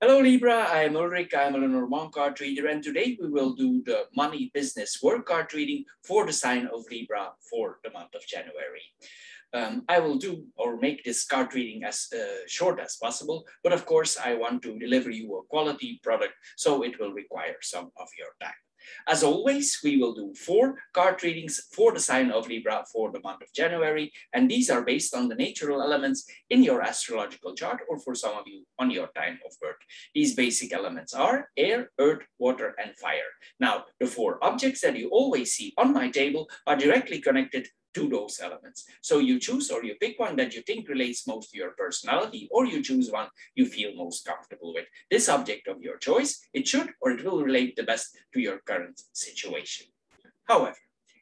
Hello Libra, I'm Ulrich, I'm a Lenormand card reader, and today we will do the money business work card reading for the sign of Libra for the month of January. Um, I will do or make this card reading as uh, short as possible, but of course I want to deliver you a quality product, so it will require some of your time. As always, we will do four card readings for the sign of Libra for the month of January, and these are based on the natural elements in your astrological chart, or for some of you on your time of birth. These basic elements are air, earth, water, and fire. Now, the four objects that you always see on my table are directly connected to those elements. So you choose or you pick one that you think relates most to your personality, or you choose one you feel most comfortable with. This object of your choice, it should or it will relate the best to your current situation. However,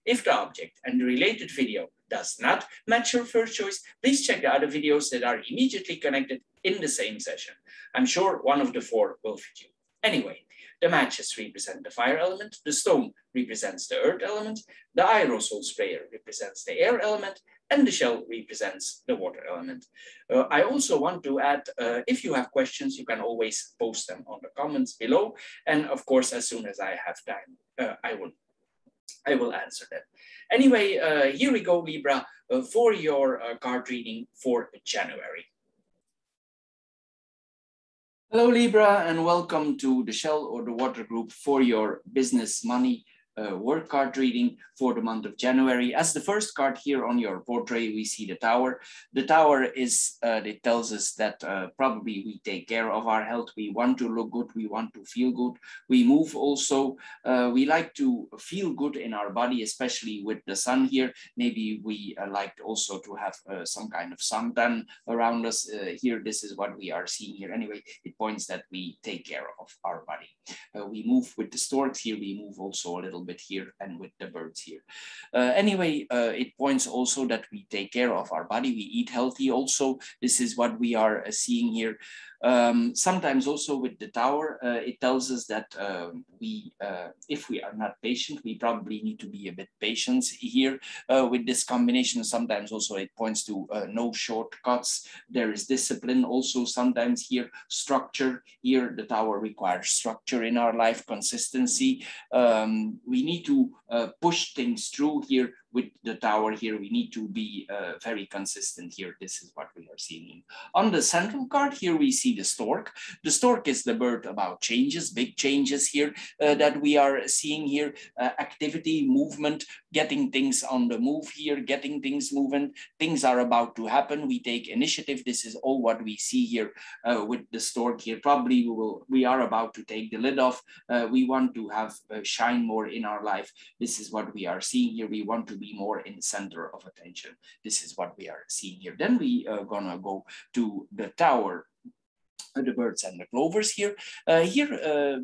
if the object and the related video does not match your first choice, please check the other videos that are immediately connected in the same session. I'm sure one of the four will fit you. Anyway, the matches represent the fire element, the stone represents the earth element, the aerosol sprayer represents the air element, and the shell represents the water element. Uh, I also want to add, uh, if you have questions, you can always post them on the comments below. And of course, as soon as I have time, uh, I will I will answer them. Anyway, uh, here we go, Libra, uh, for your uh, card reading for January. Hello Libra and welcome to the Shell or the Water Group for your business money uh, work card reading for the month of January. As the first card here on your portrait, we see the tower. The tower is, uh, it tells us that uh, probably we take care of our health. We want to look good. We want to feel good. We move also. Uh, we like to feel good in our body, especially with the sun here. Maybe we uh, like also to have uh, some kind of suntan around us here. This is what we are seeing here. Anyway, it points that we take care of our body. we move with the storks here. We move also a little bit here and with the birds here. Uh, anyway, uh, it points also that we take care of our body, we eat healthy also. This is what we are uh, seeing here. Um, sometimes also with the tower, uh, it tells us that um, we, uh, if we are not patient, we probably need to be a bit patient here uh, with this combination. Sometimes also it points to uh, no shortcuts. There is discipline also sometimes here, structure. Here the tower requires structure in our life, consistency. Um, we need to uh, push things through here with the tower here, we need to be uh, very consistent here. This is what we are seeing. On the central card here, we see the stork. The stork is the bird about changes, big changes here uh, that we are seeing here. Uh, activity, movement, getting things on the move here, getting things moving. Things are about to happen. We take initiative. This is all what we see here uh, with the stork here. Probably we will. We are about to take the lid off. Uh, we want to have uh, shine more in our life. This is what we are seeing here. We want to be be more in the center of attention. This is what we are seeing here. Then we are gonna go to the tower, the birds and the clovers here. Uh, here, uh,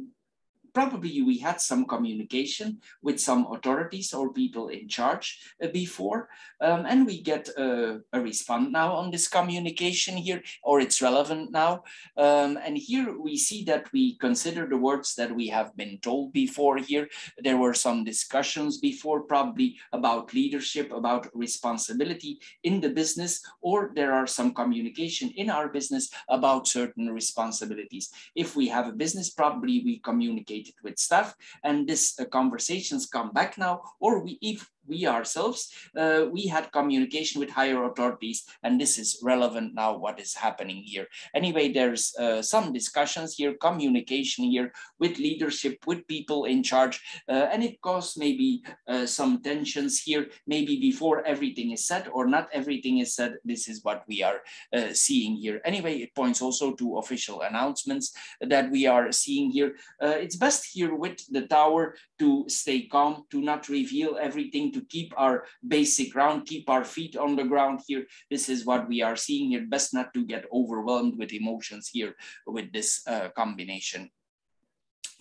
probably we had some communication with some authorities or people in charge uh, before, um, and we get uh, a response now on this communication here, or it's relevant now. Um, and here we see that we consider the words that we have been told before here. There were some discussions before probably about leadership, about responsibility in the business, or there are some communication in our business about certain responsibilities. If we have a business, probably we communicate with staff and this uh, conversations come back now or we if we ourselves, uh, we had communication with higher authorities, and this is relevant now what is happening here. Anyway, there's uh, some discussions here, communication here with leadership, with people in charge, uh, and it caused maybe uh, some tensions here, maybe before everything is said or not everything is said. This is what we are uh, seeing here. Anyway, it points also to official announcements that we are seeing here. Uh, it's best here with the tower to stay calm, to not reveal everything, to keep our basic ground, keep our feet on the ground here. This is what we are seeing here. Best not to get overwhelmed with emotions here with this uh, combination.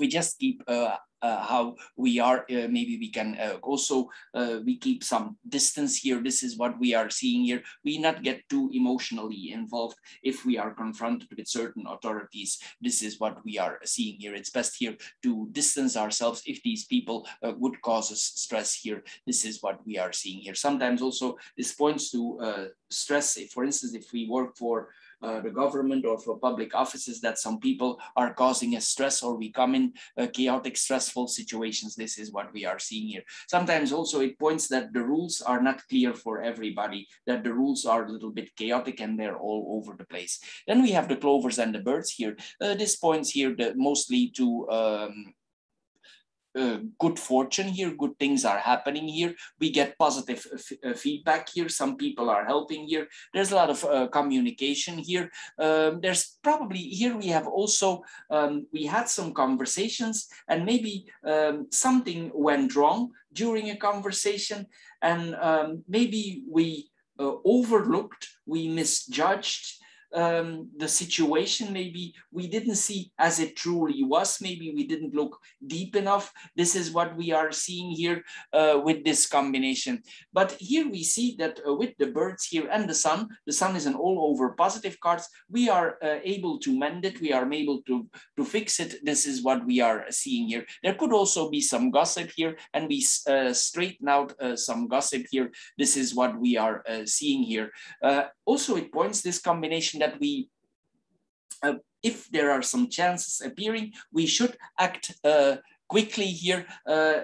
We just keep uh, uh, how we are. Uh, maybe we can also we keep some distance here. This is what we are seeing here. We not get too emotionally involved if we are confronted with certain authorities. This is what we are seeing here. It's best here to distance ourselves if these people would cause us stress here. This is what we are seeing here. Sometimes also this points to stress. If, for instance, if we work for uh, the government or for public offices that some people are causing a stress or we come in uh, chaotic, stressful situations. This is what we are seeing here. Sometimes also it points that the rules are not clear for everybody, that the rules are a little bit chaotic and they're all over the place. Then we have the clovers and the birds here. Uh, this points here the, mostly to um, uh, good fortune here, good things are happening here. We get positive uh, feedback here. Some people are helping here. There's a lot of uh, communication here. Um, there's probably here we have also, um, we had some conversations and maybe um, something went wrong during a conversation and um, maybe we uh, overlooked, we misjudged, um, the situation maybe we didn't see as it truly was. Maybe we didn't look deep enough. This is what we are seeing here uh, with this combination. But here we see that uh, with the birds here and the sun the sun is an all over positive cards. We are uh, able to mend it. We are able to to fix it. This is what we are seeing here. There could also be some gossip here and we uh, straighten out uh, some gossip here. This is what we are uh, seeing here. Also it points this combination that we, uh, if there are some chances appearing, we should act uh, quickly here. Uh,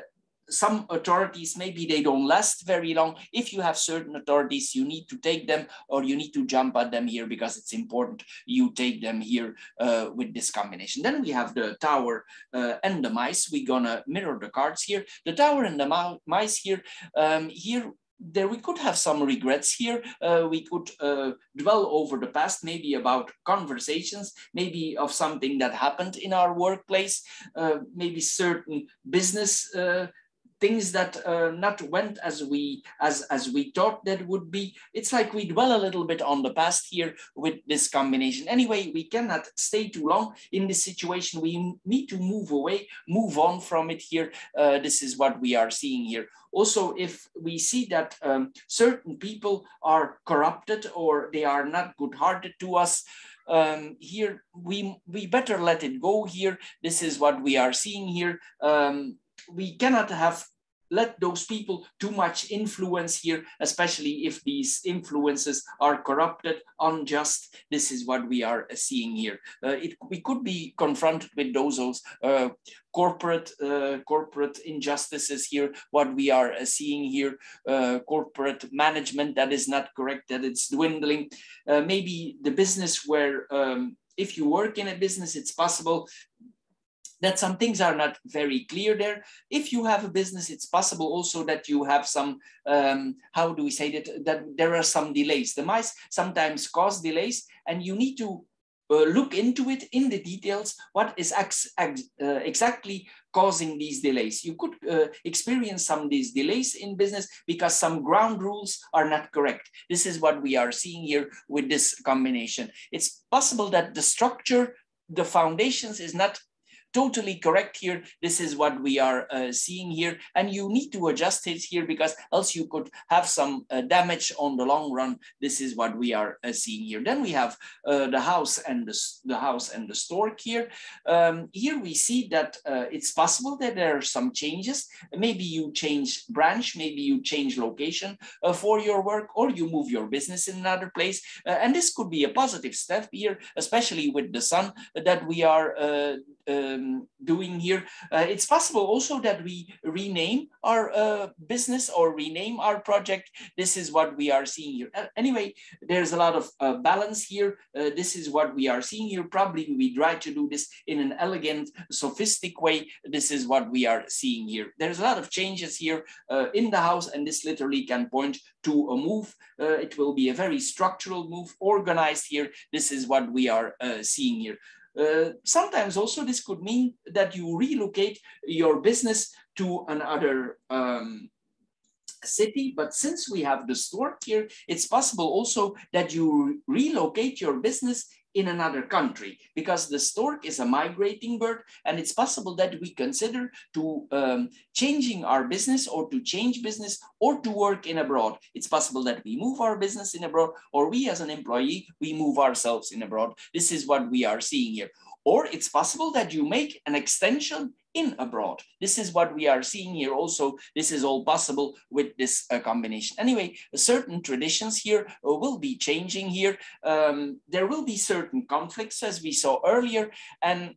some authorities, maybe they don't last very long. If you have certain authorities, you need to take them or you need to jump at them here because it's important you take them here uh, with this combination. Then we have the tower uh, and the mice. We're gonna mirror the cards here. The tower and the mice here, um, here there we could have some regrets here. Uh, we could uh, dwell over the past, maybe about conversations, maybe of something that happened in our workplace, uh, maybe certain business uh, things that uh, not went as we as as we thought that would be. It's like we dwell a little bit on the past here with this combination. Anyway we cannot stay too long in this situation. We need to move away move on from it here. Uh, this is what we are seeing here. Also if we see that um, certain people are corrupted or they are not good-hearted to us um, here we we better let it go here. This is what we are seeing here. Um, we cannot have let those people too much influence here, especially if these influences are corrupted, unjust. This is what we are seeing here. Uh, it, we could be confronted with those uh, corporate uh, corporate injustices here. What we are uh, seeing here, uh, corporate management that is not correct, that it's dwindling. Uh, maybe the business where um, if you work in a business, it's possible that some things are not very clear there. If you have a business, it's possible also that you have some, um, how do we say that, that there are some delays. The mice sometimes cause delays and you need to uh, look into it in the details, what is ex ex uh, exactly causing these delays. You could uh, experience some of these delays in business because some ground rules are not correct. This is what we are seeing here with this combination. It's possible that the structure, the foundations is not totally correct here. This is what we are uh, seeing here. And you need to adjust it here because else you could have some uh, damage on the long run. This is what we are uh, seeing here. Then we have uh, the house and the, the house and the stork here. Um, here we see that uh, it's possible that there are some changes. Maybe you change branch, maybe you change location uh, for your work or you move your business in another place. and this could be a positive step here, especially with the sun that we are um, doing here. Uh, it's possible also that we rename our uh, business or rename our project. This is what we are seeing here. Uh, anyway, there's a lot of uh, balance here. Uh, this is what we are seeing here. Probably we try to do this in an elegant, sophistic way. This is what we are seeing here. There's a lot of changes here uh, in the house and this literally can point to a move. it will be a very structural move, organized here. This is what we are seeing here. Uh, sometimes also this could mean that you relocate your business to another um, city, but since we have the stork here, it's possible also that you relocate your business in another country because the stork is a migrating bird and it's possible that we consider to um, changing our business or to change business or to work in abroad. It's possible that we move our business in abroad or we as an employee, we move ourselves in abroad. This is what we are seeing here. Or it's possible that you make an extension in abroad. This is what we are seeing here also. This is all possible with this uh, combination. Anyway, certain traditions here uh, will be changing here. Um, there will be certain conflicts as we saw earlier and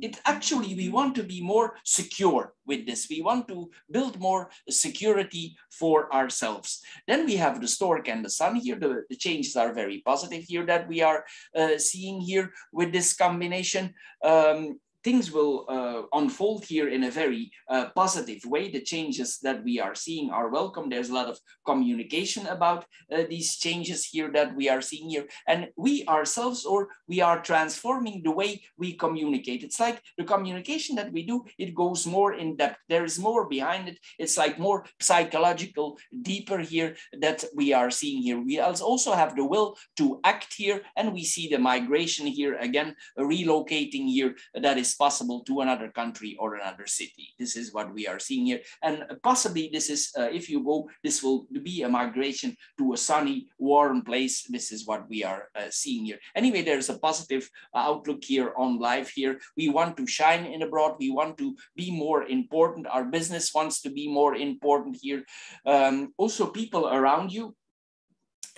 it actually we want to be more secure with this we want to build more security for ourselves then we have the stork and the sun here the, the changes are very positive here that we are uh, seeing here with this combination um, things will uh, unfold here in a very uh, positive way. The changes that we are seeing are welcome. There's a lot of communication about uh, these changes here that we are seeing here. And we ourselves, or we are transforming the way we communicate. It's like the communication that we do, it goes more in depth. There is more behind it. It's like more psychological, deeper here that we are seeing here. We also have the will to act here. And we see the migration here again, relocating here that is possible to another country or another city. This is what we are seeing here. And possibly this is, uh, if you go, this will be a migration to a sunny, warm place. This is what we are uh, seeing here. Anyway, there's a positive uh, outlook here on life here. We want to shine in abroad. We want to be more important. Our business wants to be more important here. Um, also people around you,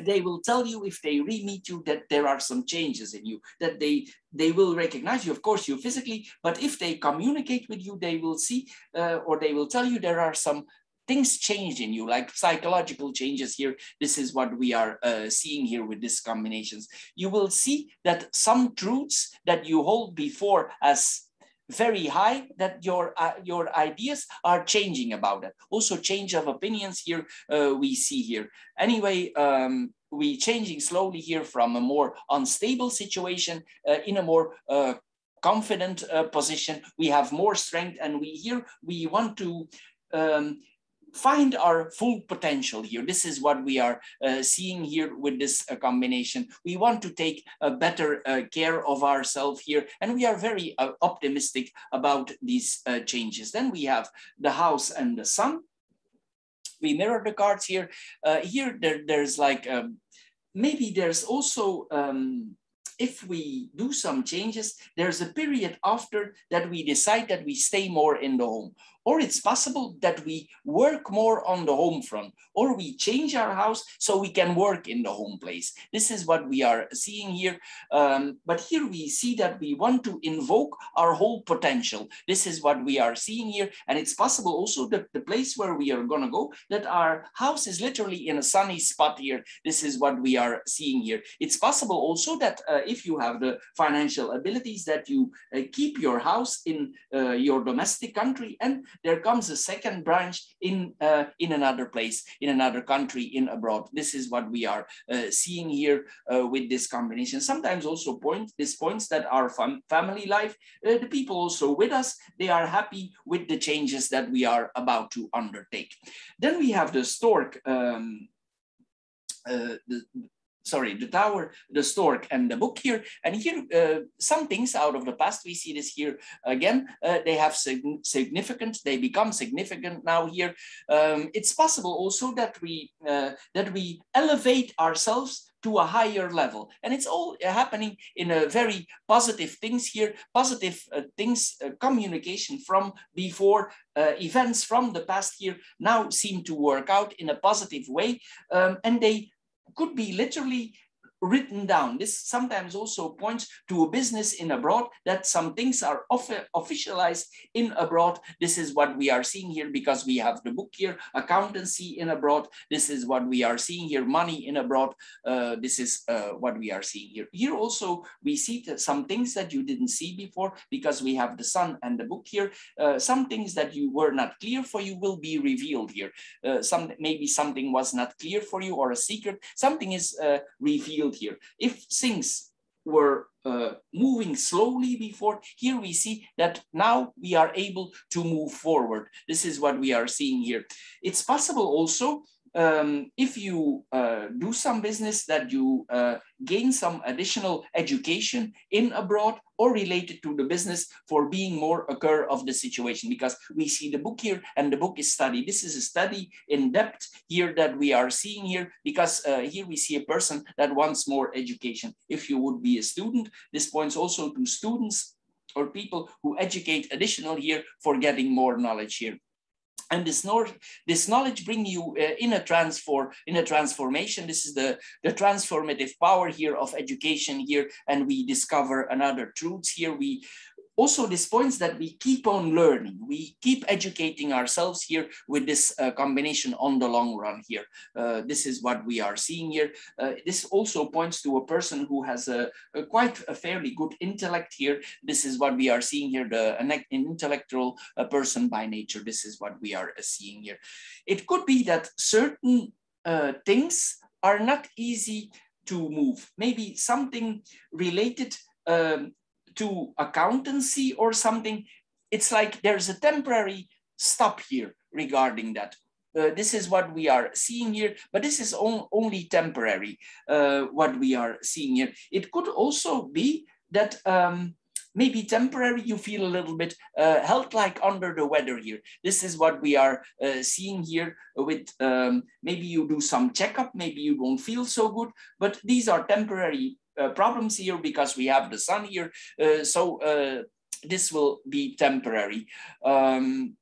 they will tell you if they re-meet you that there are some changes in you, that they they will recognize you, of course, you physically, but if they communicate with you, they will see uh, or they will tell you there are some things change in you, like psychological changes here. This is what we are uh, seeing here with these combinations. You will see that some truths that you hold before as very high that your uh, your ideas are changing about it. Also change of opinions here uh, we see here. Anyway, um, we changing slowly here from a more unstable situation uh, in a more uh, confident uh, position. We have more strength and we here we want to um, find our full potential here. This is what we are uh, seeing here with this uh, combination. We want to take a better uh, care of ourselves here, and we are very uh, optimistic about these uh, changes. Then we have the house and the sun. We mirror the cards here. Here, there, there's like, um, maybe there's also, um, if we do some changes, there's a period after that we decide that we stay more in the home or it's possible that we work more on the home front, or we change our house so we can work in the home place. This is what we are seeing here. Um, but here we see that we want to invoke our whole potential. This is what we are seeing here. And it's possible also that the place where we are going to go, that our house is literally in a sunny spot here. This is what we are seeing here. It's possible also that uh, if you have the financial abilities that you uh, keep your house in uh, your domestic country and there comes a second branch in, uh, in another place, in another country, in abroad. This is what we are uh, seeing here uh, with this combination. Sometimes also point, this points that our fam family life, uh, the people also with us, they are happy with the changes that we are about to undertake. Then we have the stork um, uh, the, sorry, the tower, the stork, and the book here. And here, uh, some things out of the past, we see this here again, uh, they have sig significant, they become significant now here. Um, it's possible also that we, uh, that we elevate ourselves to a higher level. And it's all happening in a very positive things here, positive uh, things, uh, communication from before uh, events from the past here now seem to work out in a positive way. Um, and they could be literally written down. This sometimes also points to a business in abroad that some things are officialized in abroad. This is what we are seeing here because we have the book here, accountancy in abroad. This is what we are seeing here, money in abroad. Uh, this is uh, what we are seeing here. Here also we see some things that you didn't see before because we have the sun and the book here. Uh, some things that you were not clear for you will be revealed here. Uh, some Maybe something was not clear for you or a secret. Something is uh, revealed here. If things were uh, moving slowly before, here we see that now we are able to move forward. This is what we are seeing here. It's possible also um, if you uh, do some business that you uh, gain some additional education in abroad or related to the business for being more aware of the situation because we see the book here and the book is study. This is a study in depth here that we are seeing here because uh, here we see a person that wants more education. If you would be a student, this points also to students or people who educate additional here for getting more knowledge here and this, this knowledge bring you uh, in a transfer in a transformation. This is the the transformative power here of education here and we discover another truths here. We also this points that we keep on learning we keep educating ourselves here with this uh, combination on the long run here. Uh, this is what we are seeing here. Uh, this also points to a person who has a, a, quite a fairly good intellect here. This is what we are seeing here the an, an intellectual uh, person by nature. This is what we are uh, seeing here. It could be that certain uh, things are not easy to move. Maybe something related um, to accountancy or something, it's like there's a temporary stop here regarding that. Uh, this is what we are seeing here, but this is on, only temporary, uh, what we are seeing here. It could also be that um, maybe temporary, you feel a little bit uh, health like under the weather here. This is what we are uh, seeing here with um, maybe you do some checkup, maybe you don't feel so good, but these are temporary problems here because we have the sun here. Uh, so uh, this will be temporary. Um,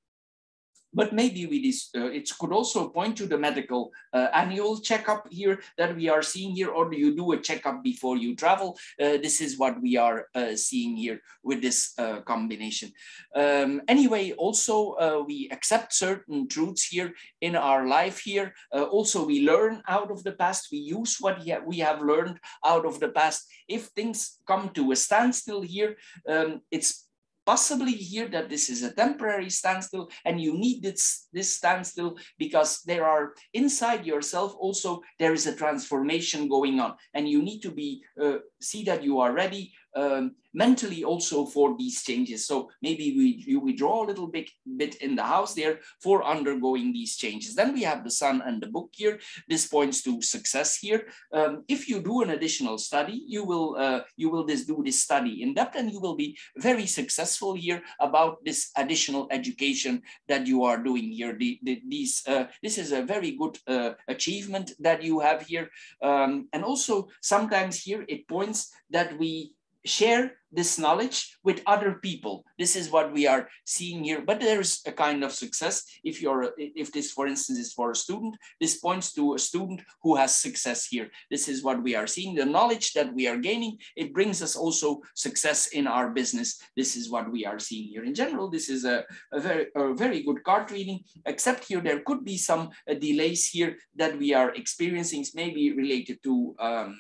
but maybe we this, uh, it could also point to the medical uh, annual checkup here that we are seeing here, or you do a checkup before you travel? Uh, this is what we are seeing here with this combination. Um, anyway, also we accept certain truths here in our life here. also, we learn out of the past. We use what we have learned out of the past. If things come to a standstill here, um, it's possibly here that this is a temporary standstill and you need this, this standstill because there are inside yourself also there is a transformation going on and you need to be uh, see that you are ready um, mentally also for these changes. So maybe we, you withdraw a little bit, bit in the house there for undergoing these changes. Then we have the sun and the book here. This points to success here. Um, if you do an additional study, you will uh, you will this, do this study in depth and you will be very successful here about this additional education that you are doing here. The, the, these, uh, this is a very good uh, achievement that you have here. Um, and also sometimes here it points that we share this knowledge with other people. This is what we are seeing here, but there's a kind of success. If you're, if this, for instance, is for a student, this points to a student who has success here. This is what we are seeing. The knowledge that we are gaining, it brings us also success in our business. This is what we are seeing here. In general, this is a, a very, a very good card reading, except here there could be some uh, delays here that we are experiencing, maybe related to um,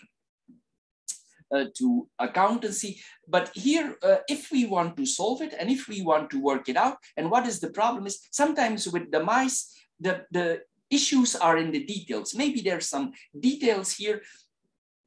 to accountancy. But here, uh, if we want to solve it and if we want to work it out, and what is the problem is sometimes with the mice, the, the issues are in the details. Maybe there's some details here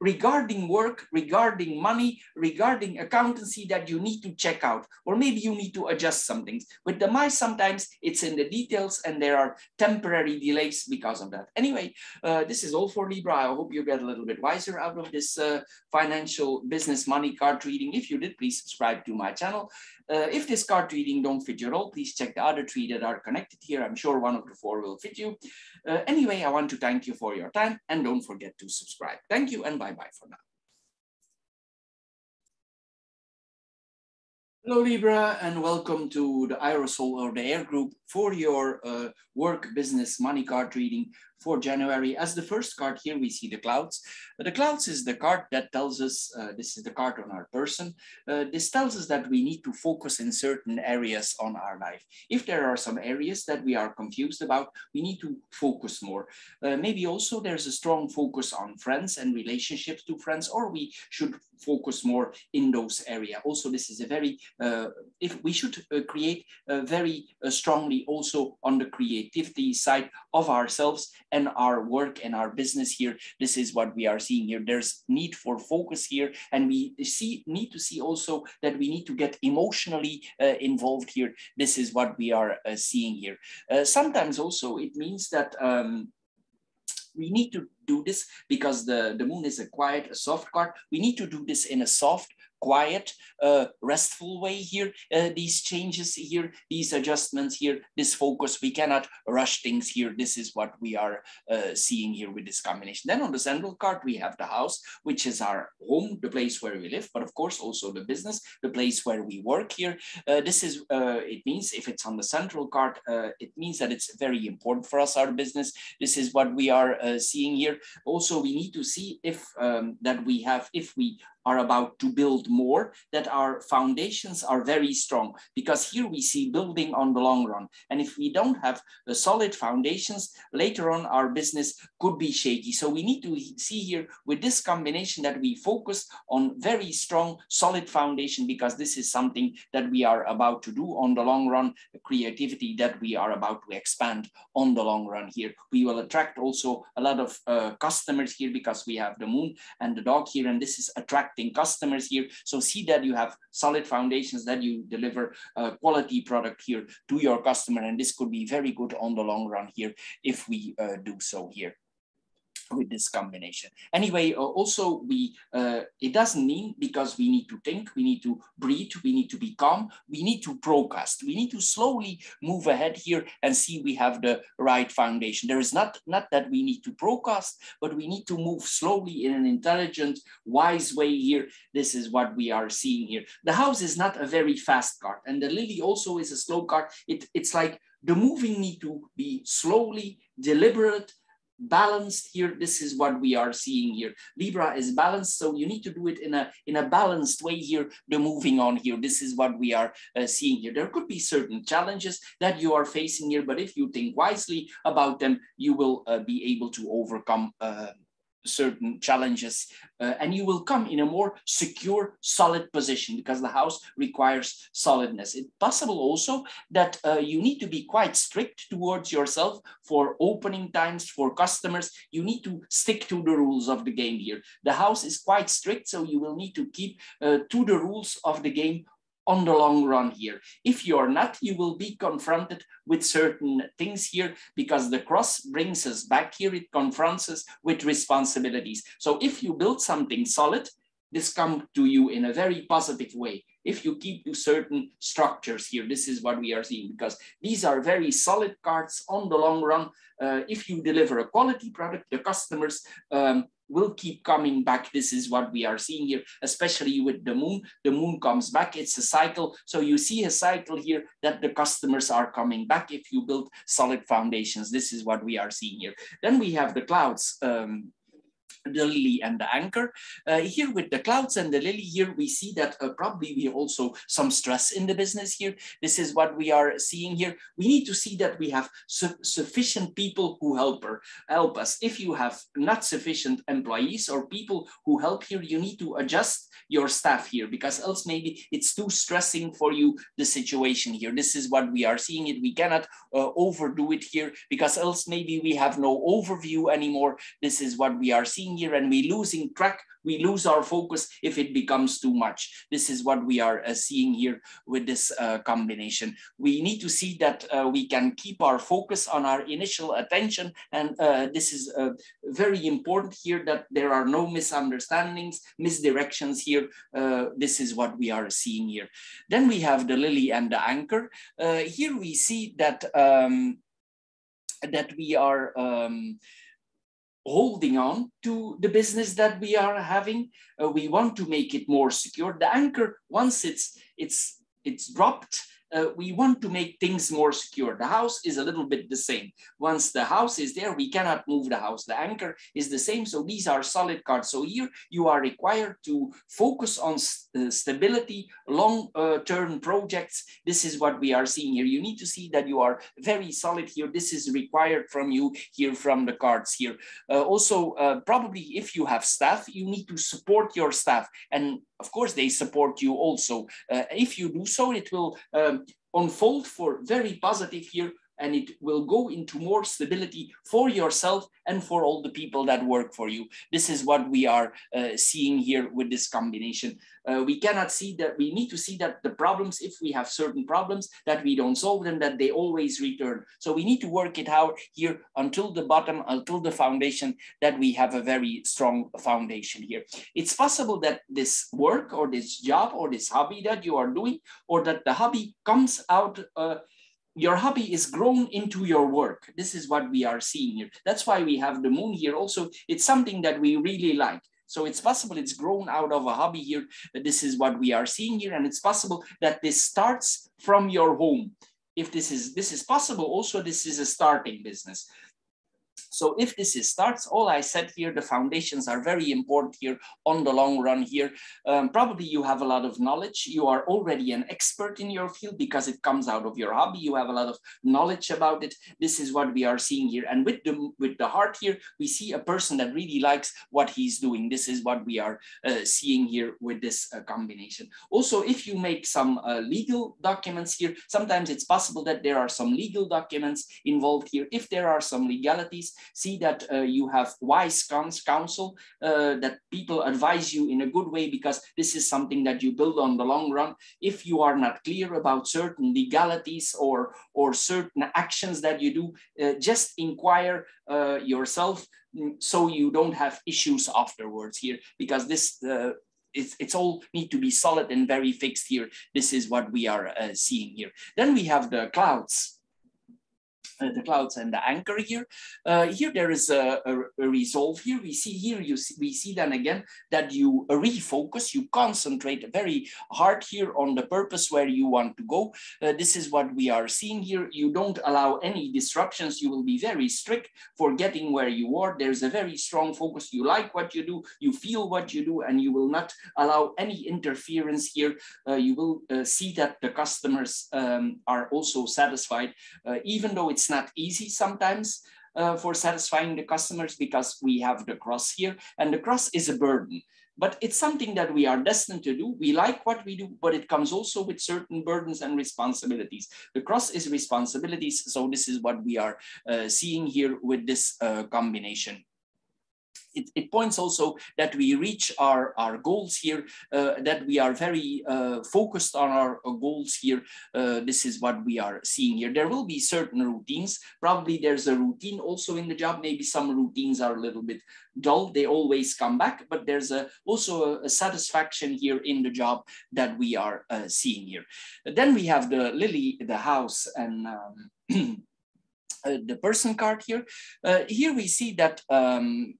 regarding work, regarding money, regarding accountancy that you need to check out, or maybe you need to adjust some things. With the mice, sometimes it's in the details and there are temporary delays because of that. Anyway, uh, this is all for Libra. I hope you get a little bit wiser out of this uh, financial business money card reading. If you did, please subscribe to my channel. Uh, if this card reading don't fit your role, please check the other three that are connected here. I'm sure one of the four will fit you. Uh, anyway, I want to thank you for your time and don't forget to subscribe. Thank you and bye-bye for now. Hello Libra and welcome to the aerosol or the air group for your uh, work business money card reading for January. As the first card here, we see the clouds. The clouds is the card that tells us, uh, this is the card on our person. Uh, this tells us that we need to focus in certain areas on our life. If there are some areas that we are confused about, we need to focus more. Uh, maybe also there's a strong focus on friends and relationships to friends, or we should focus more in those areas. Also, this is a very, uh, if we should uh, create very uh, strongly also on the creativity side of ourselves and our work and our business here. This is what we are seeing here. There's need for focus here. And we see need to see also that we need to get emotionally uh, involved here. This is what we are uh, seeing here. Uh, sometimes also it means that um, we need to do this because the, the moon is a quiet, a soft card. We need to do this in a soft quiet, uh, restful way here. Uh, these changes here, these adjustments here, this focus, we cannot rush things here. This is what we are uh, seeing here with this combination. Then on the central card, we have the house, which is our home, the place where we live, but of course also the business, the place where we work here. Uh, this is, uh, it means if it's on the central card, uh, it means that it's very important for us, our business. This is what we are seeing here. Also, we need to see if um, that we have, if we are about to build more, that our foundations are very strong because here we see building on the long run. And if we don't have the solid foundations, later on our business could be shaky. So we need to see here with this combination that we focus on very strong, solid foundation because this is something that we are about to do on the long run, creativity that we are about to expand on the long run here. We will attract also a lot of uh, customers here because we have the moon and the dog here, and this is attract attracting customers here. So see that you have solid foundations that you deliver a quality product here to your customer. And this could be very good on the long run here if we uh, do so here with this combination. Anyway, uh, also we uh, it doesn't mean because we need to think, we need to breathe, we need to be calm, we need to broadcast, We need to slowly move ahead here and see we have the right foundation. There is not, not that we need to broadcast, but we need to move slowly in an intelligent, wise way here. This is what we are seeing here. The house is not a very fast card and the lily also is a slow card. It, it's like the moving need to be slowly, deliberate, balanced here. This is what we are seeing here. Libra is balanced, so you need to do it in a, in a balanced way here, the moving on here. This is what we are uh, seeing here. There could be certain challenges that you are facing here, but if you think wisely about them, you will uh, be able to overcome uh, certain challenges uh, and you will come in a more secure solid position because the house requires solidness. It's possible also that uh, you need to be quite strict towards yourself for opening times for customers. You need to stick to the rules of the game here. The house is quite strict so you will need to keep uh, to the rules of the game on the long run here. If you're not, you will be confronted with certain things here because the cross brings us back here. It confronts us with responsibilities. So if you build something solid, this comes to you in a very positive way. If you keep to certain structures here, this is what we are seeing because these are very solid cards on the long run. Uh, if you deliver a quality product, the customers um, will keep coming back. This is what we are seeing here, especially with the moon. The moon comes back, it's a cycle. So you see a cycle here that the customers are coming back if you build solid foundations. This is what we are seeing here. Then we have the clouds. Um, the lily and the anchor. Uh, here with the clouds and the lily here, we see that uh, probably we also some stress in the business here. This is what we are seeing here. We need to see that we have su sufficient people who help, her, help us. If you have not sufficient employees or people who help here, you need to adjust your staff here because else maybe it's too stressing for you, the situation here. This is what we are seeing it. We cannot uh, overdo it here because else maybe we have no overview anymore. This is what we are seeing here and we losing track we lose our focus if it becomes too much. This is what we are uh, seeing here with this uh, combination. We need to see that uh, we can keep our focus on our initial attention. And uh, this is uh, very important here that there are no misunderstandings, misdirections here. Uh, this is what we are seeing here. Then we have the lily and the anchor. here we see that um, that we are um, holding on to the business that we are having. Uh, we want to make it more secure. The anchor, once it's it's it's dropped, uh, we want to make things more secure. The house is a little bit the same. Once the house is there, we cannot move the house. The anchor is the same. So these are solid cards. So here you are required to focus on st uh, stability, long-term uh, projects. This is what we are seeing here. You need to see that you are very solid here. This is required from you here from the cards here. Uh, also, uh, probably if you have staff, you need to support your staff. And of course, they support you also. Uh, if you do so, it will um, unfold for very positive here and it will go into more stability for yourself and for all the people that work for you. This is what we are uh, seeing here with this combination. Uh, we cannot see that we need to see that the problems, if we have certain problems, that we don't solve them, that they always return. So we need to work it out here until the bottom, until the foundation, that we have a very strong foundation here. It's possible that this work or this job or this hobby that you are doing, or that the hobby comes out uh, your hobby is grown into your work. This is what we are seeing here. That's why we have the moon here also. It's something that we really like. So it's possible it's grown out of a hobby here. This is what we are seeing here. And it's possible that this starts from your home. If this is, this is possible, also this is a starting business. So if this is starts, all I said here, the foundations are very important here on the long run here. Um, probably you have a lot of knowledge. You are already an expert in your field because it comes out of your hobby. You have a lot of knowledge about it. This is what we are seeing here. And with the, with the heart here, we see a person that really likes what he's doing. This is what we are uh, seeing here with this uh, combination. Also, if you make some uh, legal documents here, sometimes it's possible that there are some legal documents involved here. If there are some legalities, see that uh, you have wise counsel, uh, that people advise you in a good way because this is something that you build on the long run. If you are not clear about certain legalities or, or certain actions that you do, uh, just inquire uh, yourself mm, so you don't have issues afterwards here because this uh, it's, it's all need to be solid and very fixed here. This is what we are uh, seeing here. Then we have the clouds. The clouds and the anchor here. Uh, here there is a, a, a, resolve here. We see here, you see, we see then again that you refocus, you concentrate very hard here on the purpose where you want to go. Uh, this is what we are seeing here. You don't allow any disruptions. You will be very strict for getting where you are. There's a very strong focus. You like what you do, you feel what you do, and you will not allow any interference here. Uh, you will uh, see that the customers um, are also satisfied, uh, even though it's not easy sometimes uh, for satisfying the customers because we have the cross here and the cross is a burden. But it's something that we are destined to do. We like what we do, but it comes also with certain burdens and responsibilities. The cross is responsibilities. So this is what we are uh, seeing here with this uh, combination it, it, points also that we reach our, our goals here, uh, that we are very uh, focused on our uh, goals here. Uh, this is what we are seeing here. There will be certain routines. Probably there's a routine also in the job. Maybe some routines are a little bit dull. They always come back, but there's a, also a, a satisfaction here in the job that we are uh, seeing here. Then we have the lily, the house, and um, uh, the person card here. here we see that um,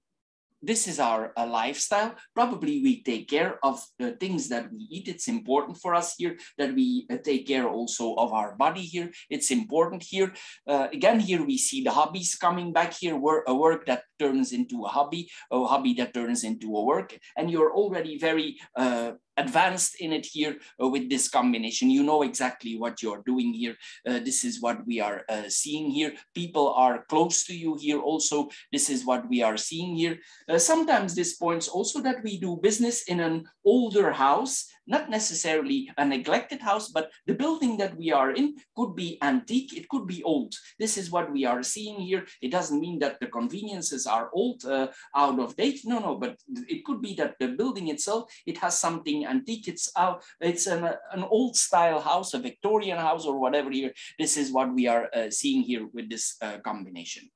this is our uh, lifestyle. Probably we take care of the things that we eat. It's important for us here that we uh, take care also of our body here. It's important here. Uh, again, here we see the hobbies coming back here, work, a work that turns into a hobby, a hobby that turns into a work. And you're already very uh, advanced in it here uh, with this combination. You know exactly what you're doing here. Uh, this is what we are uh, seeing here. People are close to you here also. This is what we are seeing here. Uh, sometimes this points also that we do business in an older house not necessarily a neglected house, but the building that we are in could be antique, it could be old. This is what we are seeing here. It doesn't mean that the conveniences are old, uh, out of date. No, no, but it could be that the building itself, it has something antique. It's out, it's an, uh, an old style house, a Victorian house or whatever here. This is what we are uh, seeing here with this uh, combination.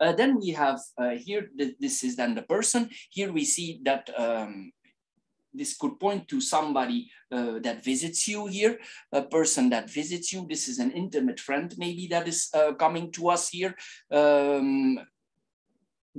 Uh, then we have uh, here, th this is then the person. Here we see that um, this could point to somebody uh, that visits you here, a person that visits you. This is an intimate friend maybe that is uh, coming to us here. Um,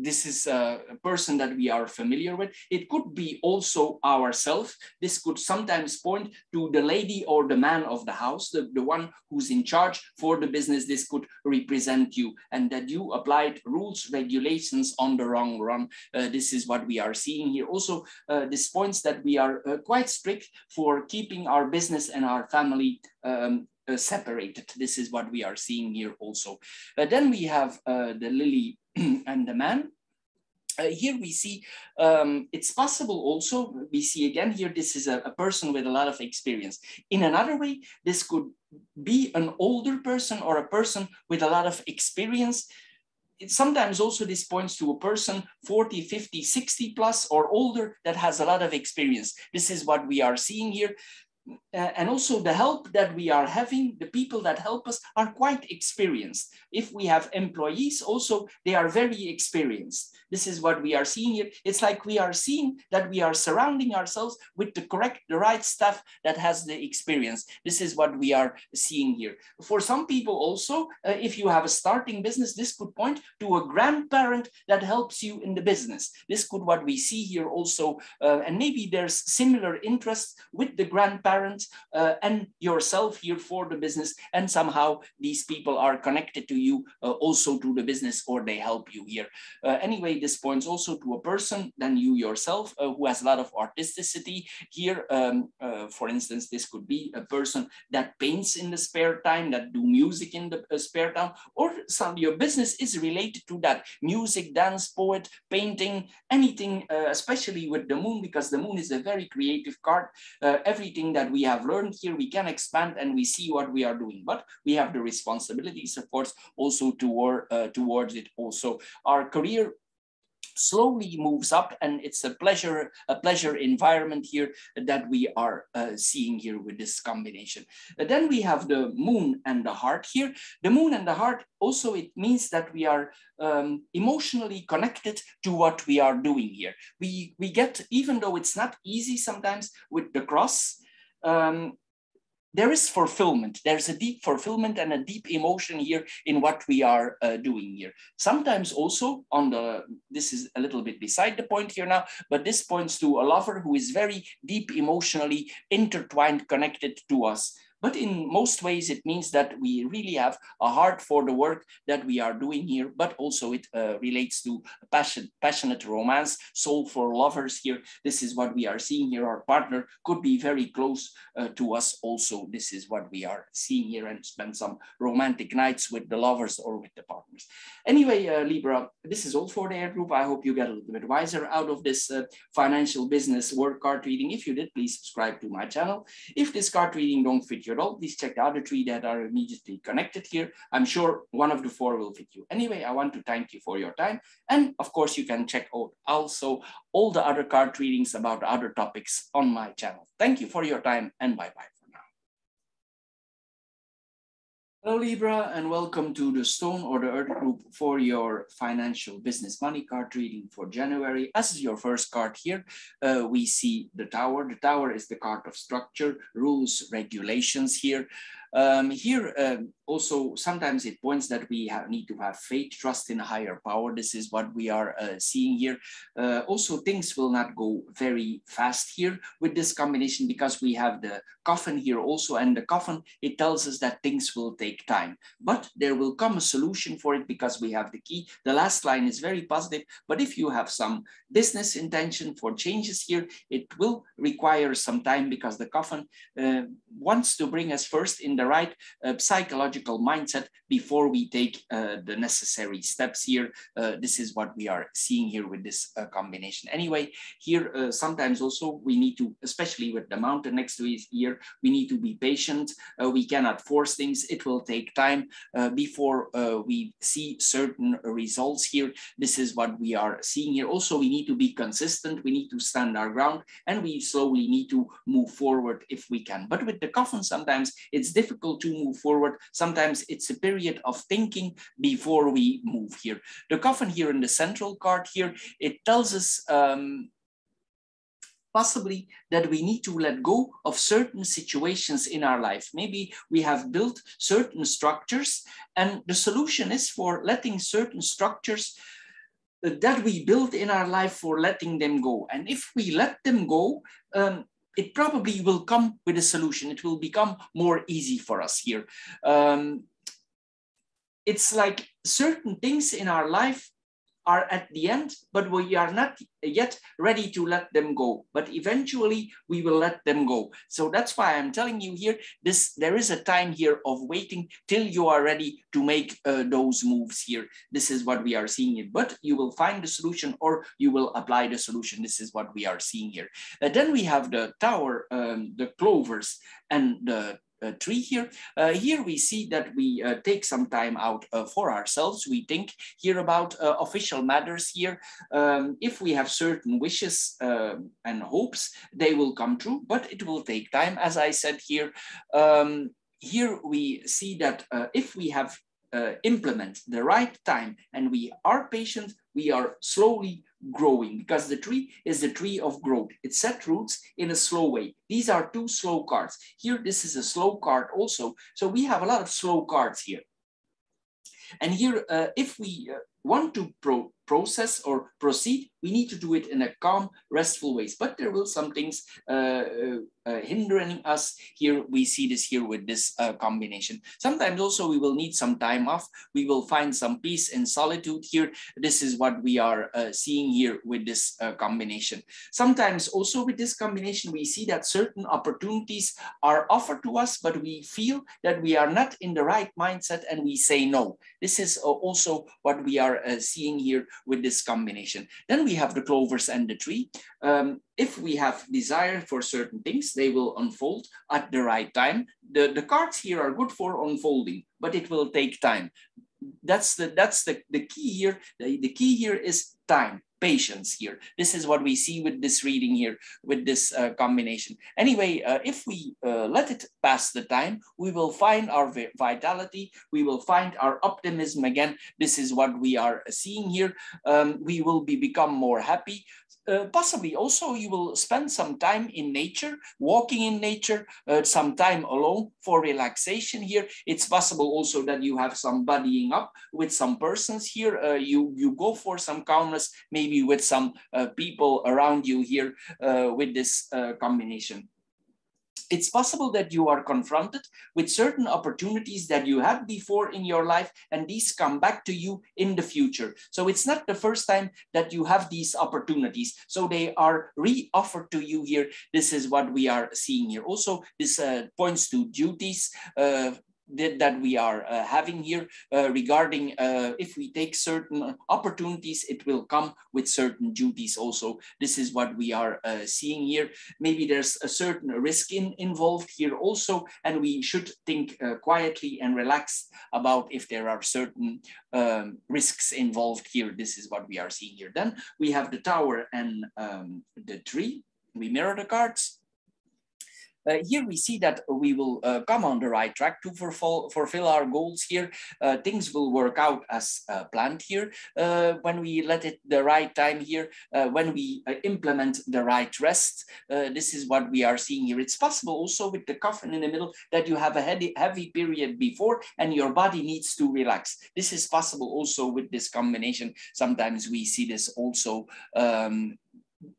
this is a, person that we are familiar with. It could be also ourselves. This could sometimes point to the lady or the man of the house, the, the one who's in charge for the business. This could represent you and that you applied rules, regulations on the wrong run. Uh, this is what we are seeing here. Also, uh, this points that we are uh, quite strict for keeping our business and our family um, uh, separated. This is what we are seeing here also. Uh, then we have uh, the lily and the man. Uh, here we see um, it's possible also we see again here this is a, a, person with a lot of experience in another way this could be an older person or a person with a lot of experience. It sometimes also this points to a person 40, 50, 60 plus or older that has a lot of experience. This is what we are seeing here uh, and also the help that we are having, the people that help us are quite experienced. If we have employees also, they are very experienced. This is what we are seeing here. It's like we are seeing that we are surrounding ourselves with the correct, the right staff that has the experience. This is what we are seeing here. For some people also, uh, if you have a starting business, this could point to a grandparent that helps you in the business. This could what we see here also, uh, and maybe there's similar interests with the grandparent uh, and yourself here for the business. And somehow these people are connected to you uh, also to the business or they help you here. Uh, anyway, this points also to a person than you yourself uh, who has a lot of artisticity here. Um, uh, for instance, this could be a person that paints in the spare time, that do music in the uh, spare time, or some your business is related to that music, dance, poet, painting, anything, especially with the moon, because the moon is a very creative card. everything that we have learned here, we can expand and we see what we are doing. But we have the responsibilities, of course, also toward, uh, towards it also. Our career slowly moves up and it's a pleasure a pleasure environment here that we are uh, seeing here with this combination uh, then we have the moon and the heart here the moon and the heart also it means that we are um, emotionally connected to what we are doing here we we get even though it's not easy sometimes with the cross um, there is fulfillment. There's a deep fulfillment and a deep emotion here in what we are uh, doing here. Sometimes also on the, this is a little bit beside the point here now, but this points to a lover who is very deep emotionally intertwined, connected to us. But in most ways, it means that we really have a heart for the work that we are doing here, but also it uh, relates to passion, passionate romance, soul for lovers here. This is what we are seeing here. Our partner could be very close uh, to us also. This is what we are seeing here and spend some romantic nights with the lovers or with the partners. Anyway, uh, Libra, this is all for the air group. I hope you get a little bit wiser out of this uh, financial business work card reading. If you did, please subscribe to my channel. If this card reading don't fit you all, please check the other three that are immediately connected here. I'm sure one of the four will fit you. Anyway, I want to thank you for your time. And of course, you can check out also all the other card readings about other topics on my channel. Thank you for your time and bye-bye. Hello Libra and welcome to the Stone or the Earth group for your financial business money card reading for January. As your first card here, uh, we see the Tower. The Tower is the card of structure, rules, regulations here. Um, here, um, also, sometimes it points that we have, need to have faith, trust in a higher power. This is what we are uh, seeing here. Uh, also, things will not go very fast here with this combination because we have the coffin here also. And the coffin, it tells us that things will take time. But there will come a solution for it because we have the key. The last line is very positive. But if you have some business intention for changes here, it will require some time because the coffin uh, wants to bring us first in the right uh, psychological mindset before we take uh, the necessary steps here. Uh, this is what we are seeing here with this uh, combination. Anyway, here uh, sometimes also we need to, especially with the mountain next to his ear, we need to be patient. we cannot force things. It will take time before we see certain results here. This is what we are seeing here. Also, we need to be consistent. We need to stand our ground and we slowly need to move forward if we can. But with the coffin, sometimes it's difficult difficult to move forward. Sometimes it's a period of thinking before we move here. The coffin here in the central card here, it tells us um, possibly that we need to let go of certain situations in our life. Maybe we have built certain structures and the solution is for letting certain structures that we built in our life for letting them go. And if we let them go, um, it probably will come with a solution. It will become more easy for us here. Um, it's like certain things in our life are at the end, but we are not yet ready to let them go. But eventually we will let them go. So that's why I'm telling you here, this there is a time here of waiting till you are ready to make uh, those moves here. This is what we are seeing it, but you will find the solution or you will apply the solution. This is what we are seeing here. Uh, then we have the tower, um, the clovers and the uh, tree here. Uh, here we see that we uh, take some time out uh, for ourselves. We think here about uh, official matters here. Um, if we have certain wishes um, and hopes, they will come true, but it will take time. As I said here, um, here we see that uh, if we have implement the right time and we are patient, we are slowly growing because the tree is the tree of growth. It set roots in a slow way. These are two slow cards. Here, this is a slow card also. So we have a lot of slow cards here. And here, uh, if we uh, want to pro process or proceed, we need to do it in a calm, restful ways. But there will some things uh, uh, uh, hindering us here. We see this here with this uh, combination. Sometimes also we will need some time off. We will find some peace and solitude here. This is what we are uh, seeing here with this uh, combination. Sometimes also with this combination, we see that certain opportunities are offered to us, but we feel that we are not in the right mindset and we say no. This is also what we are seeing here with this combination. Then we have the clovers and the tree. Um, if we have desire for certain things, they will unfold at the right time. The, the cards here are good for unfolding, but it will take time. That's the that's the, the key here. The, the key here is time patience here. This is what we see with this reading here, with this uh, combination. Anyway, uh, if we uh, let it pass the time, we will find our vitality, we will find our optimism again. This is what we are seeing here. Um, we will be become more happy. Uh, possibly also you will spend some time in nature, walking in nature, uh, some time alone for relaxation here. It's possible also that you have some buddying up with some persons here. Uh, you, you go for some calmness, maybe with some uh, people around you here uh, with this combination it's possible that you are confronted with certain opportunities that you had before in your life, and these come back to you in the future. So it's not the first time that you have these opportunities. So they are re-offered to you here. This is what we are seeing here. Also, this uh, points to duties, uh, that we are uh, having here uh, regarding uh, if we take certain opportunities, it will come with certain duties also. This is what we are uh, seeing here. Maybe there's a certain risk in, involved here also, and we should think uh, quietly and relax about if there are certain um, risks involved here. This is what we are seeing here. Then we have the tower and um, the tree. We mirror the cards. Uh, here we see that we will uh, come on the right track to fulfill, fulfill our goals here. Uh, things will work out as planned here when we let it the right time here, when we implement the right rest. this is what we are seeing here. It's possible also with the coffin in the middle that you have a heavy, heavy period before and your body needs to relax. This is possible also with this combination. Sometimes we see this also um,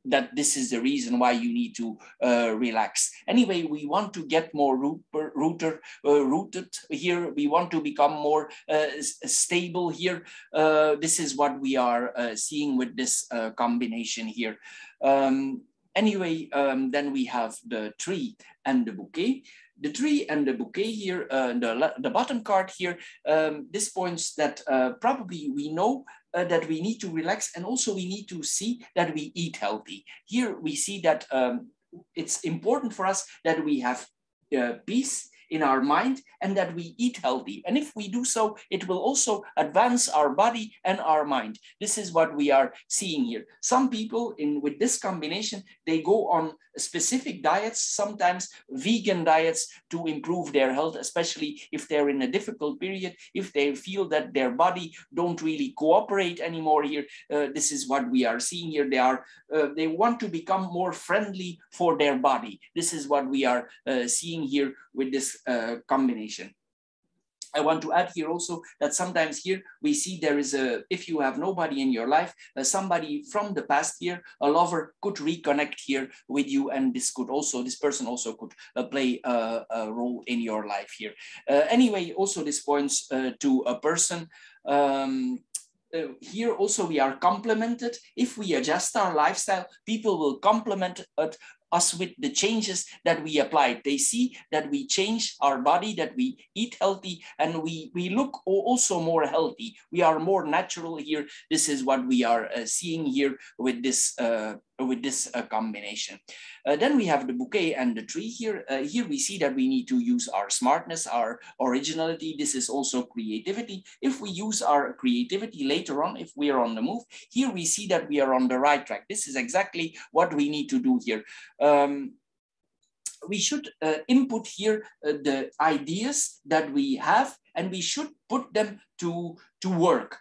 that this is the reason why you need to uh, relax. Anyway, we want to get more root, rooted, uh, rooted here. We want to become more uh, stable here. Uh, this is what we are uh, seeing with this uh, combination here. Um, anyway, um, then we have the tree and the bouquet the tree and the bouquet here, uh, the, the bottom card here, um, this points that uh, probably we know uh, that we need to relax and also we need to see that we eat healthy. Here we see that um, it's important for us that we have uh, peace in our mind and that we eat healthy. And if we do so, it will also advance our body and our mind. This is what we are seeing here. Some people in with this combination, they go on specific diets, sometimes vegan diets to improve their health, especially if they're in a difficult period, if they feel that their body don't really cooperate anymore here. Uh, this is what we are seeing here. They are, uh, they want to become more friendly for their body. This is what we are uh, seeing here with this uh, combination. I want to add here also that sometimes here we see there is a, if you have nobody in your life, uh, somebody from the past here, a lover could reconnect here with you. And this could also, this person also could uh, play a, role in your life here. Uh, anyway, also this points uh, to a person um, uh, here also we are complemented. If we adjust our lifestyle, people will complement it us with the changes that we applied. They see that we change our body, that we eat healthy, and we, we look also more healthy. We are more natural here. This is what we are uh, seeing here with this uh, with this uh, combination. Uh, then we have the bouquet and the tree here. Uh, here we see that we need to use our smartness, our originality. This is also creativity. If we use our creativity later on, if we are on the move, here we see that we are on the right track. This is exactly what we need to do here. Um, we should uh, input here uh, the ideas that we have and we should put them to, to work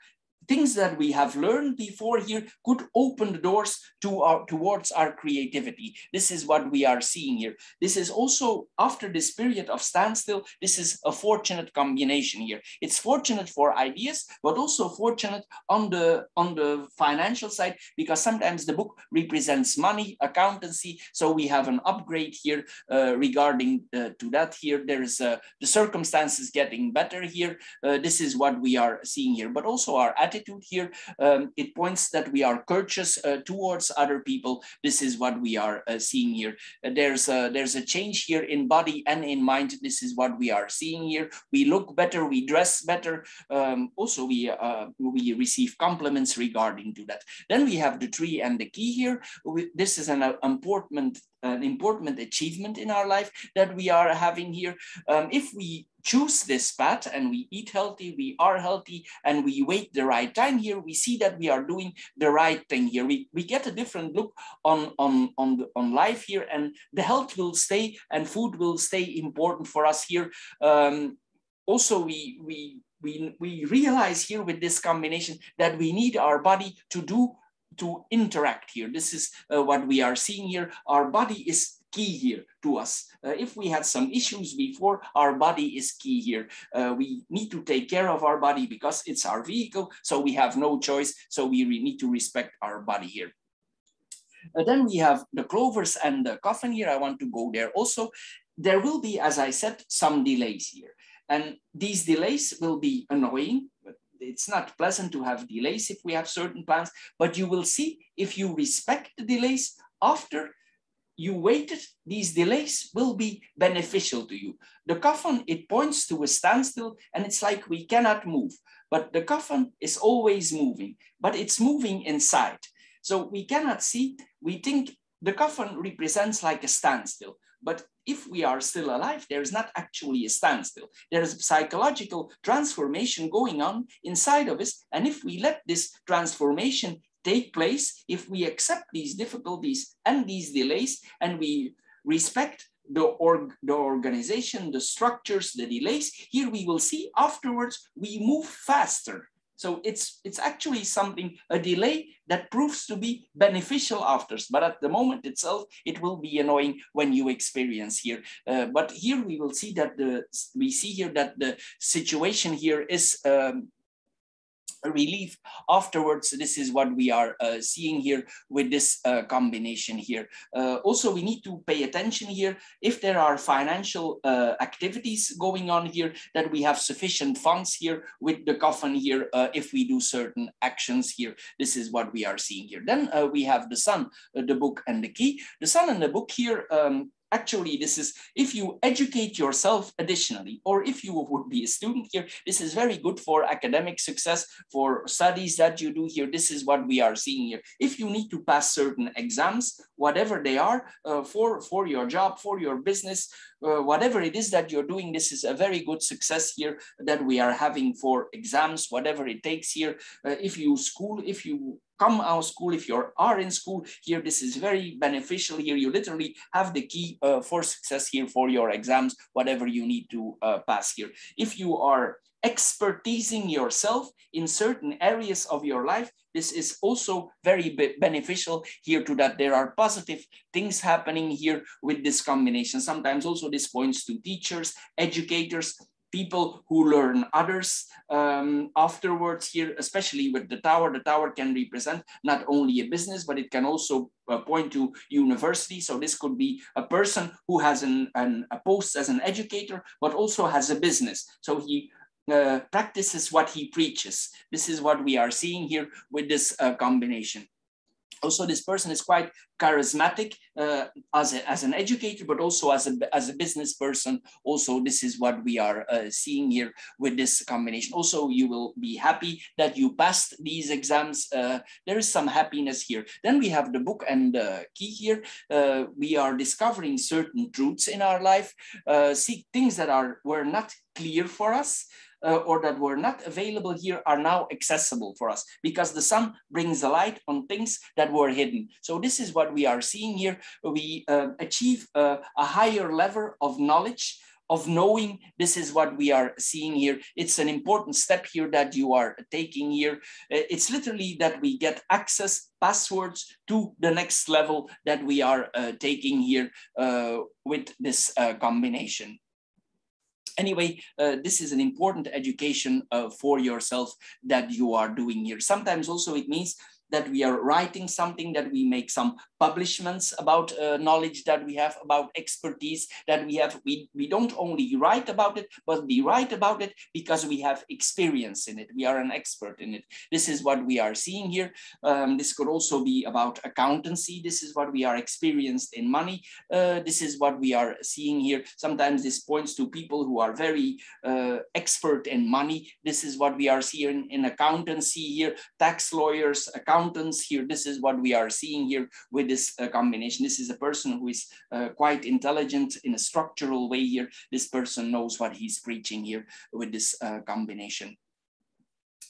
things that we have learned before here could open the doors to our, towards our creativity. This is what we are seeing here. This is also after this period of standstill, this is a fortunate combination here. It's fortunate for ideas, but also fortunate on the, on the financial side, because sometimes the book represents money, accountancy. So we have an upgrade here uh, regarding uh, to that here. There's uh, the circumstances getting better here. Uh, this is what we are seeing here, but also our attitude attitude here. Um, it points that we are courteous uh, towards other people. This is what we are uh, seeing here. Uh, there's, a, there's a change here in body and in mind. This is what we are seeing here. We look better, we dress better. Um, also, we, uh, we receive compliments regarding to that. Then we have the tree and the key here. We, this is an uh, important an important achievement in our life that we are having here. Um, if we choose this path and we eat healthy, we are healthy, and we wait the right time here, we see that we are doing the right thing here. We, we get a different look on, on, on, the, on life here, and the health will stay and food will stay important for us here. Um, also, we, we, we, we realize here with this combination that we need our body to do to interact here. This is uh, what we are seeing here. Our body is key here to us. Uh, if we had some issues before, our body is key here. Uh, we need to take care of our body because it's our vehicle, so we have no choice. So we need to respect our body here. Uh, then we have the clovers and the coffin here. I want to go there also. There will be, as I said, some delays here. And these delays will be annoying, it's not pleasant to have delays if we have certain plans, but you will see if you respect the delays after you waited, these delays will be beneficial to you. The coffin, it points to a standstill and it's like we cannot move, but the coffin is always moving, but it's moving inside. So we cannot see, we think the coffin represents like a standstill, but if we are still alive, there is not actually a standstill. There is a psychological transformation going on inside of us. And if we let this transformation take place if we accept these difficulties and these delays and we respect the, org, the organization, the structures, the delays, here we will see afterwards we move faster. So it's, it's actually something, a delay that proves to be beneficial after, but at the moment itself, it will be annoying when you experience here. Uh, but here we will see that the, we see here that the situation here is um, relief afterwards. This is what we are uh, seeing here with this uh, combination here. Uh, also, we need to pay attention here if there are financial uh, activities going on here that we have sufficient funds here with the coffin here uh, if we do certain actions here. This is what we are seeing here. Then we have the sun, the book and the key. The sun and the book here um, actually this is if you educate yourself additionally or if you would be a student here this is very good for academic success for studies that you do here. This is what we are seeing here. If you need to pass certain exams whatever they are uh, for for your job for your business uh, whatever it is that you're doing this is a very good success here that we are having for exams whatever it takes here. Uh, if you school if you come out school, if you are in school here, this is very beneficial here. You literally have the key uh, for success here for your exams, whatever you need to uh, pass here. If you are expertising yourself in certain areas of your life, this is also very beneficial here to that there are positive things happening here with this combination. Sometimes also this points to teachers, educators, people who learn others um, afterwards here, especially with the tower. The tower can represent not only a business, but it can also uh, point to university. So this could be a person who has an, an, a post as an educator, but also has a business. So he uh, practices what he preaches. This is what we are seeing here with this uh, combination. Also this person is quite charismatic uh, as, a, as an educator but also as a, as a business person. Also this is what we are uh, seeing here with this combination. Also you will be happy that you passed these exams. Uh, there is some happiness here. Then we have the book and the key here. Uh, we are discovering certain truths in our life. Uh, see things that are were not clear for us uh, or that were not available here are now accessible for us because the sun brings the light on things that were hidden. So this is what we are seeing here. We uh, achieve uh, a higher level of knowledge of knowing this is what we are seeing here. It's an important step here that you are taking here. Uh, it's literally that we get access passwords to the next level that we are uh, taking here uh, with this uh, combination anyway, uh, this is an important education uh, for yourself that you are doing here. Sometimes also it means that we are writing something, that we make some publishments about uh, knowledge that we have, about expertise that we have. We, we don't only write about it, but we write about it because we have experience in it. We are an expert in it. This is what we are seeing here. Um, this could also be about accountancy. This is what we are experienced in money. Uh, this is what we are seeing here. Sometimes this points to people who are very uh, expert in money. This is what we are seeing in accountancy here, tax lawyers, accountants, accountants here. This is what we are seeing here with this uh, combination. This is a person who is uh, quite intelligent in a structural way here. This person knows what he's preaching here with this uh, combination.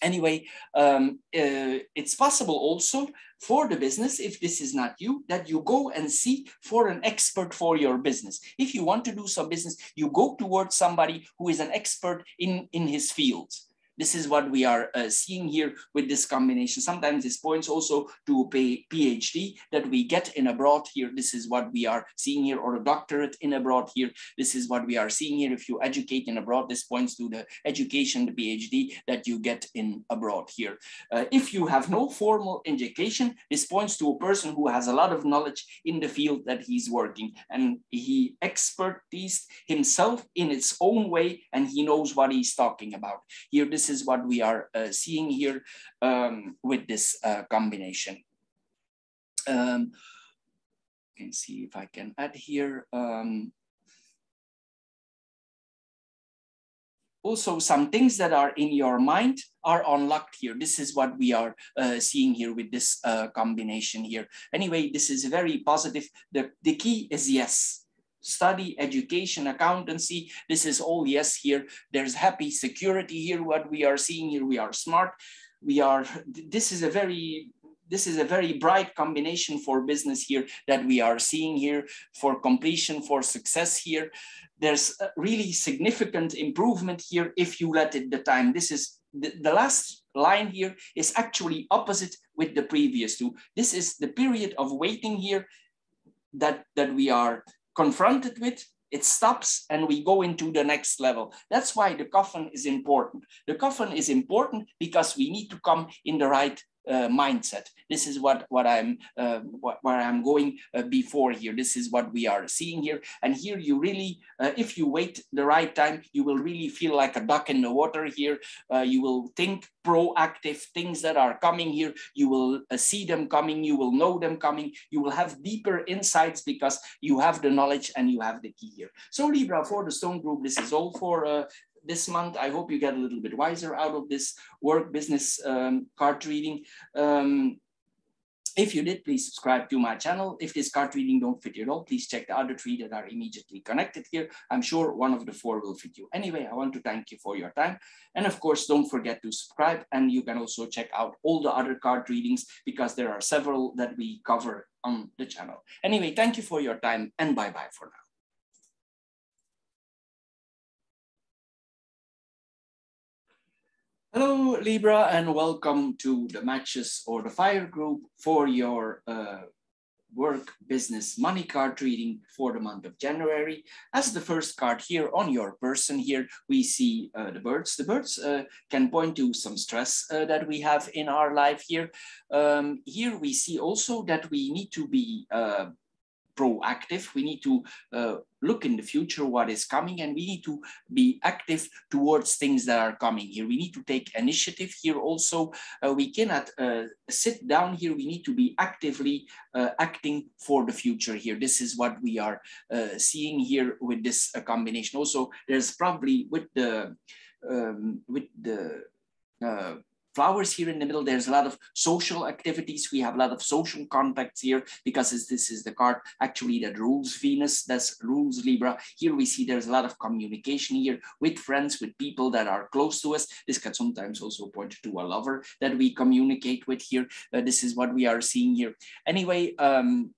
Anyway, um, uh, it's possible also for the business, if this is not you, that you go and see for an expert for your business. If you want to do some business, you go towards somebody who is an expert in, in his field. This is what we are uh, seeing here with this combination. Sometimes this points also to a PhD that we get in abroad here. This is what we are seeing here, or a doctorate in abroad here. This is what we are seeing here. If you educate in abroad, this points to the education, the PhD that you get in abroad here. Uh, if you have no formal education, this points to a person who has a lot of knowledge in the field that he's working and he expertise himself in its own way and he knows what he's talking about. Here, this is what we are uh, seeing here um, with this uh, combination. Um, can see if I can add here. Um, also some things that are in your mind are unlocked here. This is what we are uh, seeing here with this uh, combination here. Anyway, this is very positive. The, the key is yes study, education, accountancy. This is all yes here. There's happy security here. What we are seeing here, we are smart. We are, this is a very, this is a very bright combination for business here that we are seeing here for completion, for success here. There's really significant improvement here if you let it the time. This is the, the last line here is actually opposite with the previous two. This is the period of waiting here that, that we are confronted with, it stops and we go into the next level. That's why the coffin is important. The coffin is important because we need to come in the right uh, mindset. This is what what I'm uh, what, where I'm going uh, before here. This is what we are seeing here. And here you really, uh, if you wait the right time, you will really feel like a duck in the water here. Uh, you will think proactive things that are coming here. You will uh, see them coming. You will know them coming. You will have deeper insights because you have the knowledge and you have the key here. So Libra for the Stone Group, this is all for this month. I hope you get a little bit wiser out of this work business um, card reading. Um, if you did, please subscribe to my channel. If this card reading don't fit you at all, please check the other three that are immediately connected here. I'm sure one of the four will fit you. Anyway, I want to thank you for your time. And of course, don't forget to subscribe. And you can also check out all the other card readings because there are several that we cover on the channel. Anyway, thank you for your time and bye-bye for now. Hello, Libra, and welcome to the matches or the fire group for your uh, work, business, money card reading for the month of January. As the first card here on your person here, we see uh, the birds. The birds uh, can point to some stress uh, that we have in our life here. Um, here we see also that we need to be uh, proactive. We need to uh, look in the future what is coming and we need to be active towards things that are coming here. We need to take initiative here also. Uh, we cannot uh, sit down here. We need to be actively uh, acting for the future here. This is what we are uh, seeing here with this uh, combination. Also, there's probably with the um, with the flowers here in the middle. There's a lot of social activities. We have a lot of social contacts here because this is the card actually that rules Venus, that rules Libra. Here we see there's a lot of communication here with friends, with people that are close to us. This can sometimes also point to a lover that we communicate with here. Uh, this is what we are seeing here. Anyway, um,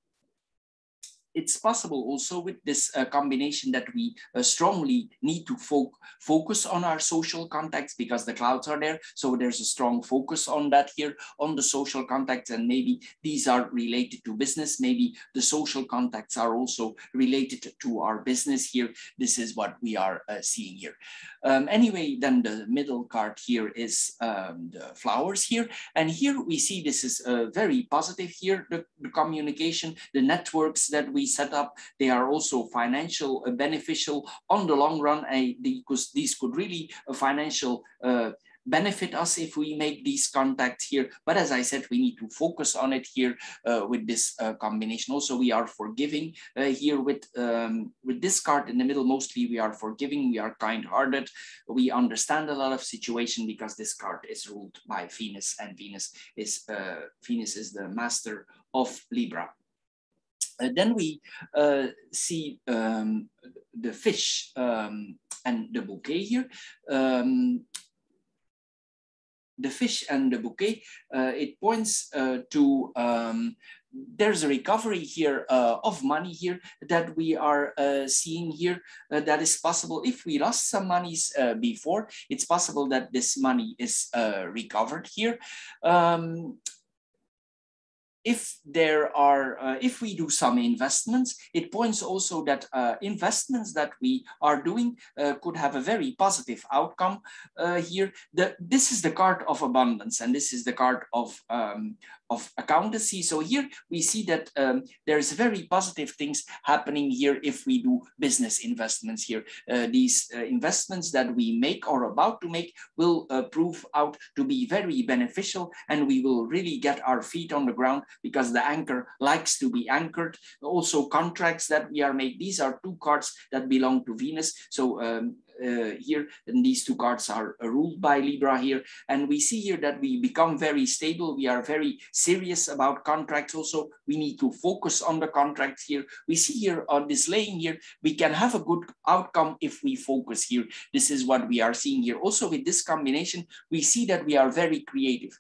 it's possible also with this uh, combination that we uh, strongly need to fo focus on our social contacts because the clouds are there. So there's a strong focus on that here, on the social contacts, and maybe these are related to business. Maybe the social contacts are also related to our business here. This is what we are uh, seeing here. Um, anyway, then the middle card here is um, the flowers here. And here we see this is uh, very positive here, the, the communication, the networks that we we set up, they are also financial uh, beneficial on the long run, because these could really uh, financial uh, benefit us if we make these contacts here. But as I said, we need to focus on it here uh, with this uh, combination. Also, we are forgiving uh, here with, um, with this card in the middle. Mostly we are forgiving, we are kind-hearted. We understand a lot of situation because this card is ruled by Venus and Venus is, Venus is the master of Libra. Uh, then we uh, see um, the fish um, and the bouquet here. Um, the fish and the bouquet, uh, it points to um, there's a recovery here uh, of money here that we are uh, seeing here uh, that is possible if we lost some monies before it's possible that this money is recovered here um, if there are, uh, if we do some investments, it points also that uh, investments that we are doing uh, could have a very positive outcome uh, here. The, this is the card of abundance and this is the card of, um, of accountancy. So here we see that um, there's very positive things happening here if we do business investments here. Uh, these uh, investments that we make or about to make will uh, prove out to be very beneficial and we will really get our feet on the ground because the anchor likes to be anchored. Also contracts that we are made. These are two cards that belong to Venus. So um, uh, here, and these two cards are ruled by Libra here. And we see here that we become very stable. We are very serious about contracts also. We need to focus on the contracts here. We see here on this laying here, we can have a good outcome if we focus here. This is what we are seeing here. Also with this combination, we see that we are very creative.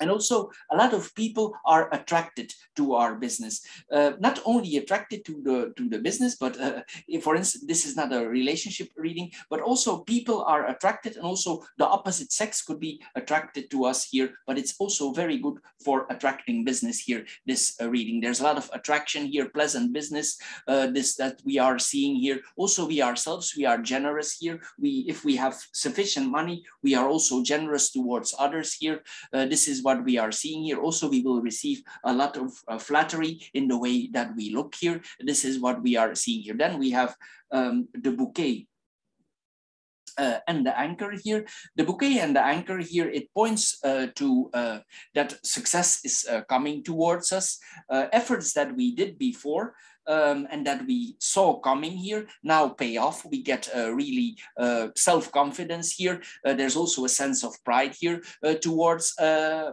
And also a lot of people are attracted to our business. Uh, not only attracted to the, to the business, but uh, for instance, this is not a relationship reading, but also people are attracted and also the opposite sex could be attracted to us here, but it's also very good for attracting business here, this uh, reading. There's a lot of attraction here, pleasant business, uh, this that we are seeing here. Also we ourselves, we are generous here. We, if we have sufficient money, we are also generous towards others here. Uh, this is what what we are seeing here. Also, we will receive a lot of uh, flattery in the way that we look here. This is what we are seeing here. Then we have um, the bouquet uh, and the anchor here. The bouquet and the anchor here, it points uh, to uh, that success is uh, coming towards us. Uh, efforts that we did before um, and that we saw coming here now pay off. We get uh, really self-confidence here. there's also a sense of pride here towards uh,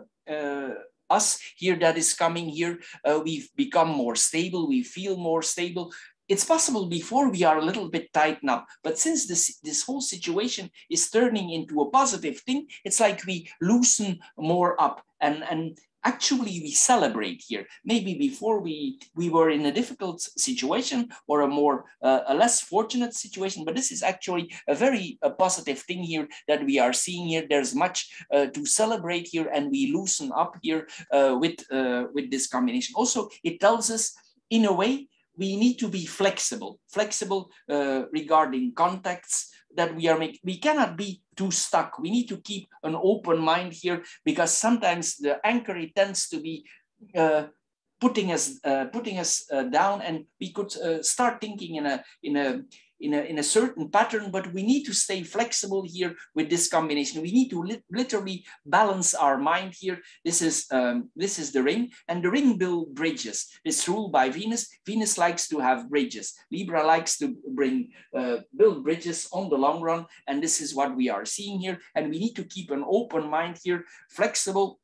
us here that is coming here. Uh, we've become more stable. We feel more stable. It's possible before we are a little bit tightened up, but since this, this whole situation is turning into a positive thing, it's like we loosen more up and, and actually we celebrate here. Maybe before we, we were in a difficult situation or a more, uh, a less fortunate situation, but this is actually a very a positive thing here that we are seeing here. There's much uh, to celebrate here and we loosen up here uh, with, uh, with this combination. Also, it tells us in a way, we need to be flexible, flexible uh, regarding contacts, that we are making. We cannot be too stuck. We need to keep an open mind here because sometimes the anchor tends to be uh, putting us uh, putting us uh, down and we could uh, start thinking in a in a in a, in a certain pattern, but we need to stay flexible here with this combination. We need to li literally balance our mind here. This is, um, this is the ring and the ring build bridges. It's ruled by Venus. Venus likes to have bridges. Libra likes to bring, uh, build bridges on the long run. And this is what we are seeing here. And we need to keep an open mind here, flexible,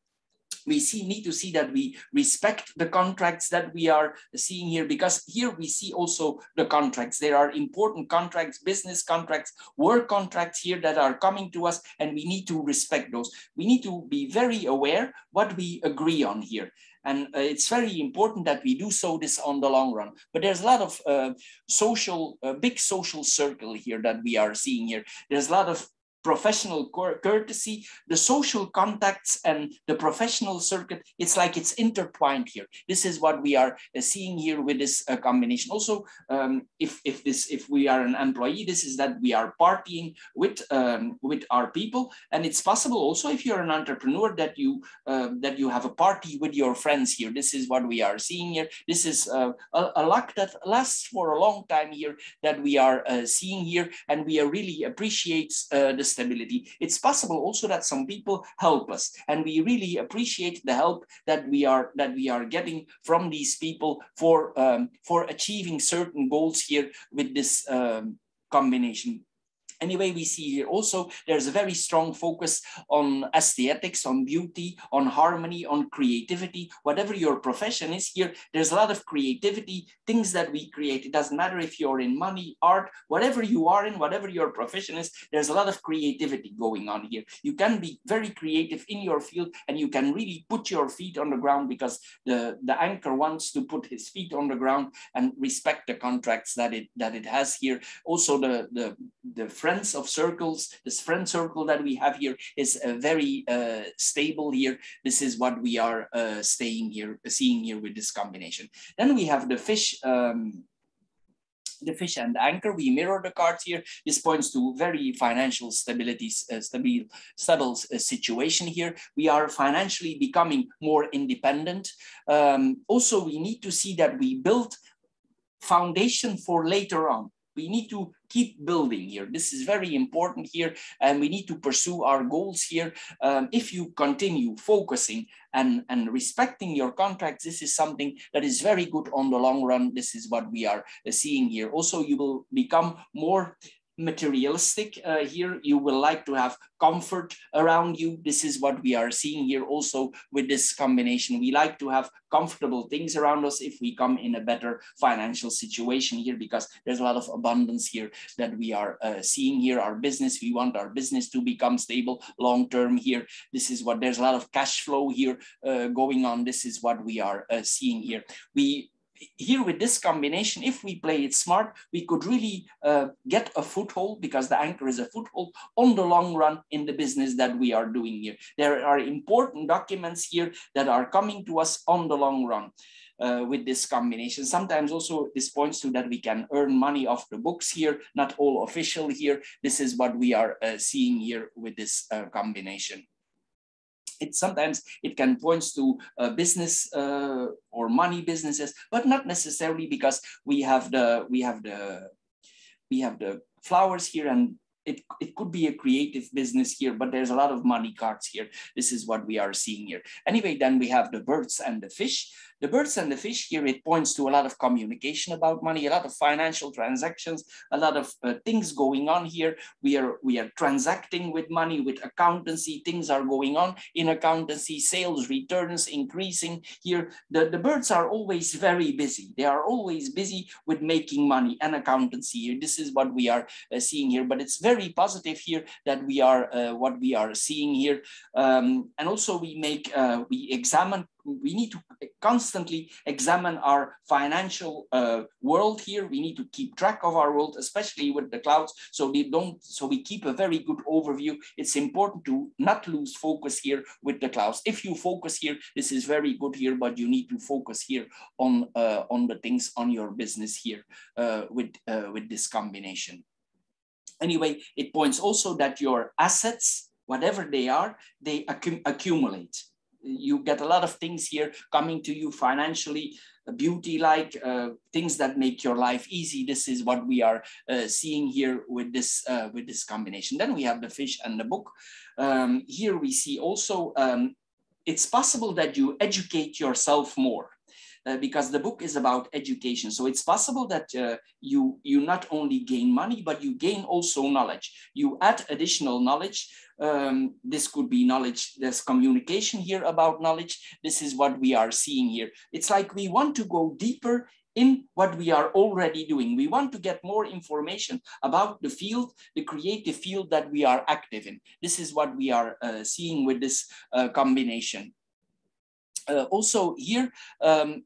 we see, need to see that we respect the contracts that we are seeing here because here we see also the contracts. There are important contracts, business contracts, work contracts here that are coming to us and we need to respect those. We need to be very aware what we agree on here. And uh, it's very important that we do so this on the long run. But there's a lot of uh, social, uh, big social circle here that we are seeing here. There's a lot of professional courtesy, the social contacts and the professional circuit, it's like it's intertwined here. This is what we are uh, seeing here with this uh, combination. Also, um, if, if, this, if we are an employee, this is that we are partying with, um, with our people. And it's possible also if you're an entrepreneur that you, uh, that you have a party with your friends here. This is what we are seeing here. This is uh, a, a luck that lasts for a long time here that we are uh, seeing here. And we really appreciates uh, the stability. It's possible also that some people help us and we really appreciate the help that we are that we are getting from these people for, um, for achieving certain goals here with this um, combination Anyway, we see here also there's a very strong focus on aesthetics, on beauty, on harmony, on creativity. Whatever your profession is here, there's a lot of creativity, things that we create. It doesn't matter if you're in money, art, whatever you are in, whatever your profession is, there's a lot of creativity going on here. You can be very creative in your field and you can really put your feet on the ground because the, the anchor wants to put his feet on the ground and respect the contracts that it that it has here. Also the, the, the friends of circles, this friend circle that we have here is uh, very uh, stable here. This is what we are uh, staying here, seeing here with this combination. Then we have the fish, um, the fish and anchor. We mirror the cards here. This points to very financial stability, uh, stable, stable uh, situation here. We are financially becoming more independent. Um, also, we need to see that we build foundation for later on. We need to keep building here. This is very important here, and we need to pursue our goals here. Um, if you continue focusing and, and respecting your contracts, this is something that is very good on the long run. This is what we are seeing here. Also, you will become more materialistic uh, here. You will like to have comfort around you. This is what we are seeing here also with this combination. We like to have comfortable things around us if we come in a better financial situation here because there's a lot of abundance here that we are uh, seeing here. Our business, we want our business to become stable long term here. This is what there's a lot of cash flow here uh, going on. This is what we are uh, seeing here. We here with this combination, if we play it smart, we could really uh, get a foothold because the anchor is a foothold on the long run in the business that we are doing here. There are important documents here that are coming to us on the long run. Uh, with this combination. Sometimes also this points to that we can earn money off the books here, not all official here. This is what we are uh, seeing here with this uh, combination it sometimes it can point to uh, business uh, or money businesses, but not necessarily because we have the we have the we have the flowers here and it, it could be a creative business here, but there's a lot of money cards here. This is what we are seeing here. Anyway, then we have the birds and the fish. The birds and the fish here, it points to a lot of communication about money, a lot of financial transactions, a lot of uh, things going on here. We are, we are transacting with money, with accountancy, things are going on in accountancy, sales, returns increasing here. The, the birds are always very busy. They are always busy with making money and accountancy. This is what we are uh, seeing here, but it's very positive here that we are, uh, what we are seeing here. Um, and also we make, uh, we examine we need to constantly examine our financial uh, world here. We need to keep track of our world, especially with the clouds. So we don't, so we keep a very good overview. It's important to not lose focus here with the clouds. If you focus here, this is very good here, but you need to focus here on uh, on the things on your business here uh, with uh, with this combination. Anyway, it points also that your assets, whatever they are, they accum accumulate you get a lot of things here coming to you financially, beauty like uh, things that make your life easy. This is what we are uh, seeing here with this, uh, with this combination. Then we have the fish and the book. Um, here we see also, um, it's possible that you educate yourself more. Uh, because the book is about education. So it's possible that uh, you, you not only gain money, but you gain also knowledge. You add additional knowledge. Um, this could be knowledge, there's communication here about knowledge. This is what we are seeing here. It's like we want to go deeper in what we are already doing. We want to get more information about the field, the creative field that we are active in. This is what we are uh, seeing with this uh, combination. Uh, also here, um,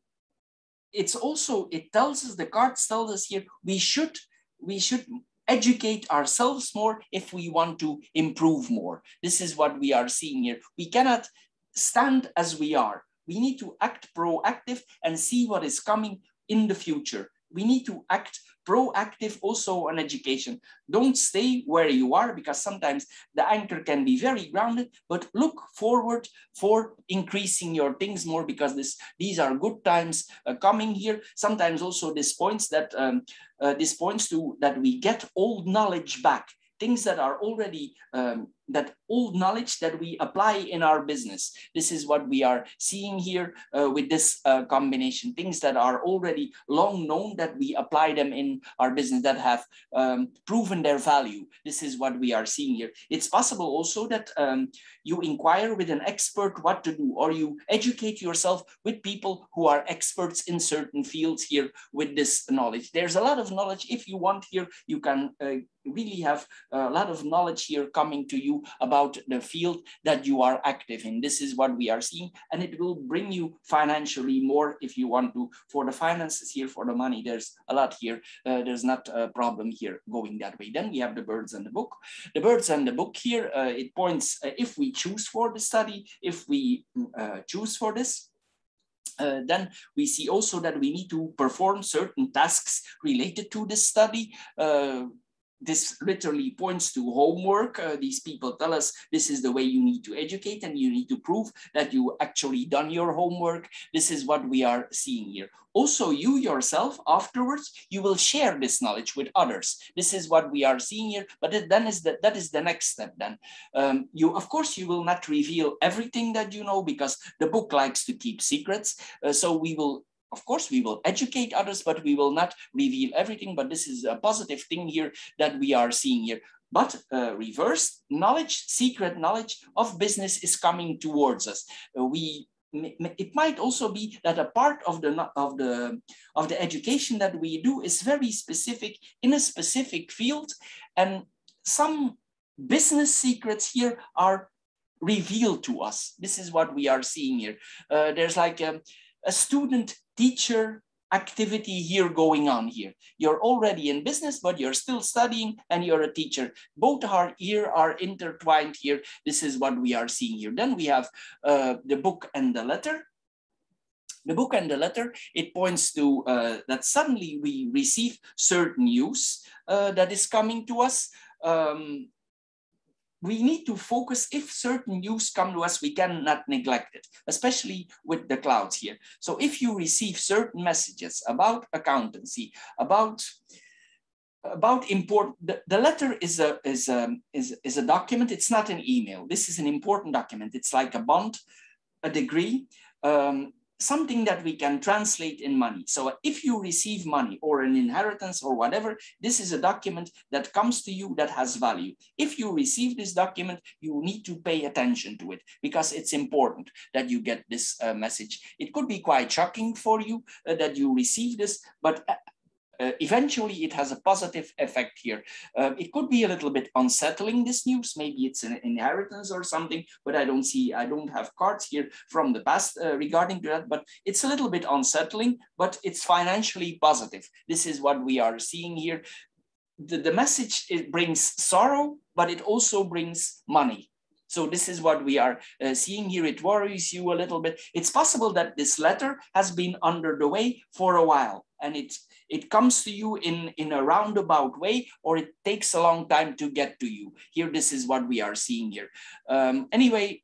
it's also, it tells us, the cards tell us here, we should, we should educate ourselves more if we want to improve more. This is what we are seeing here. We cannot stand as we are. We need to act proactive and see what is coming in the future. We need to act proactive also on education. Don't stay where you are because sometimes the anchor can be very grounded, but look forward for increasing your things more because this these are good times uh, coming here. Sometimes also this points that um, uh, this points to that we get old knowledge back things that are already um, that old knowledge that we apply in our business. This is what we are seeing here uh, with this uh, combination, things that are already long known that we apply them in our business that have um, proven their value. This is what we are seeing here. It's possible also that um, you inquire with an expert what to do, or you educate yourself with people who are experts in certain fields here with this knowledge. There's a lot of knowledge. If you want here, you can uh, really have a lot of knowledge here coming to you about the field that you are active in. This is what we are seeing, and it will bring you financially more if you want to. For the finances here, for the money, there's a lot here. Uh, there's not a problem here going that way. Then we have the birds and the book. The birds and the book here, uh, it points, uh, if we choose for the study, if we uh, choose for this, uh, then we see also that we need to perform certain tasks related to this study. Uh, this literally points to homework. Uh, these people tell us this is the way you need to educate and you need to prove that you actually done your homework. This is what we are seeing here. Also, you yourself afterwards, you will share this knowledge with others. This is what we are seeing here, but then is the, that is the next step then. Um, you, of course, you will not reveal everything that you know because the book likes to keep secrets. Uh, so we will of course, we will educate others, but we will not reveal everything. But this is a positive thing here that we are seeing here. But uh, reverse knowledge, secret knowledge of business is coming towards us. Uh, we it might also be that a part of the of the of the education that we do is very specific in a specific field, and some business secrets here are revealed to us. This is what we are seeing here. Uh, there's like a, a student teacher activity here going on here. You're already in business, but you're still studying and you're a teacher. Both are here are intertwined here. This is what we are seeing here. Then we have uh, the book and the letter. The book and the letter, it points to uh, that suddenly we receive certain news uh, that is coming to us. Um, we need to focus. If certain news come to us we cannot neglect it especially with the clouds here. So if you receive certain messages about accountancy about about import the, the letter is a is a is, is a document. It's not an email. This is an important document. It's like a bond a degree um, something that we can translate in money. So if you receive money or an inheritance or whatever, this is a document that comes to you that has value. If you receive this document, you need to pay attention to it because it's important that you get this uh, message. It could be quite shocking for you uh, that you receive this, but uh, eventually it has a positive effect here. Uh, it could be a little bit unsettling, this news. Maybe it's an inheritance or something, but I don't see, I don't have cards here from the past uh, regarding that, but it's a little bit unsettling, but it's financially positive. This is what we are seeing here. The, the message, it brings sorrow, but it also brings money. So this is what we are uh, seeing here. It worries you a little bit. It's possible that this letter has been under the way for a while and it, it comes to you in, in a roundabout way or it takes a long time to get to you. Here, this is what we are seeing here. Um, anyway,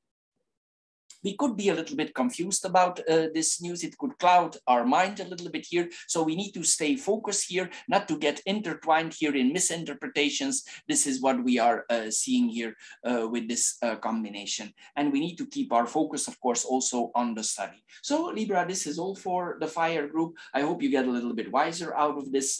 we could be a little bit confused about uh, this news. It could cloud our mind a little bit here. So we need to stay focused here, not to get intertwined here in misinterpretations. This is what we are uh, seeing here uh, with this uh, combination. And we need to keep our focus, of course, also on the study. So Libra, this is all for the FIRE group. I hope you get a little bit wiser out of this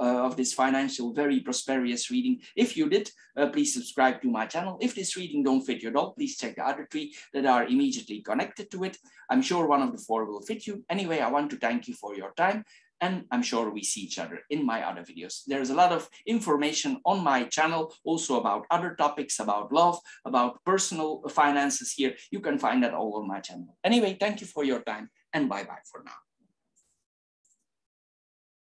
uh, of this financial, very prosperous reading. If you did, uh, please subscribe to my channel. If this reading don't fit your dog, please check the other three that are immediately connected to it. I'm sure one of the four will fit you. Anyway, I want to thank you for your time and I'm sure we see each other in my other videos. There's a lot of information on my channel also about other topics, about love, about personal finances here. You can find that all on my channel. Anyway, thank you for your time and bye-bye for now.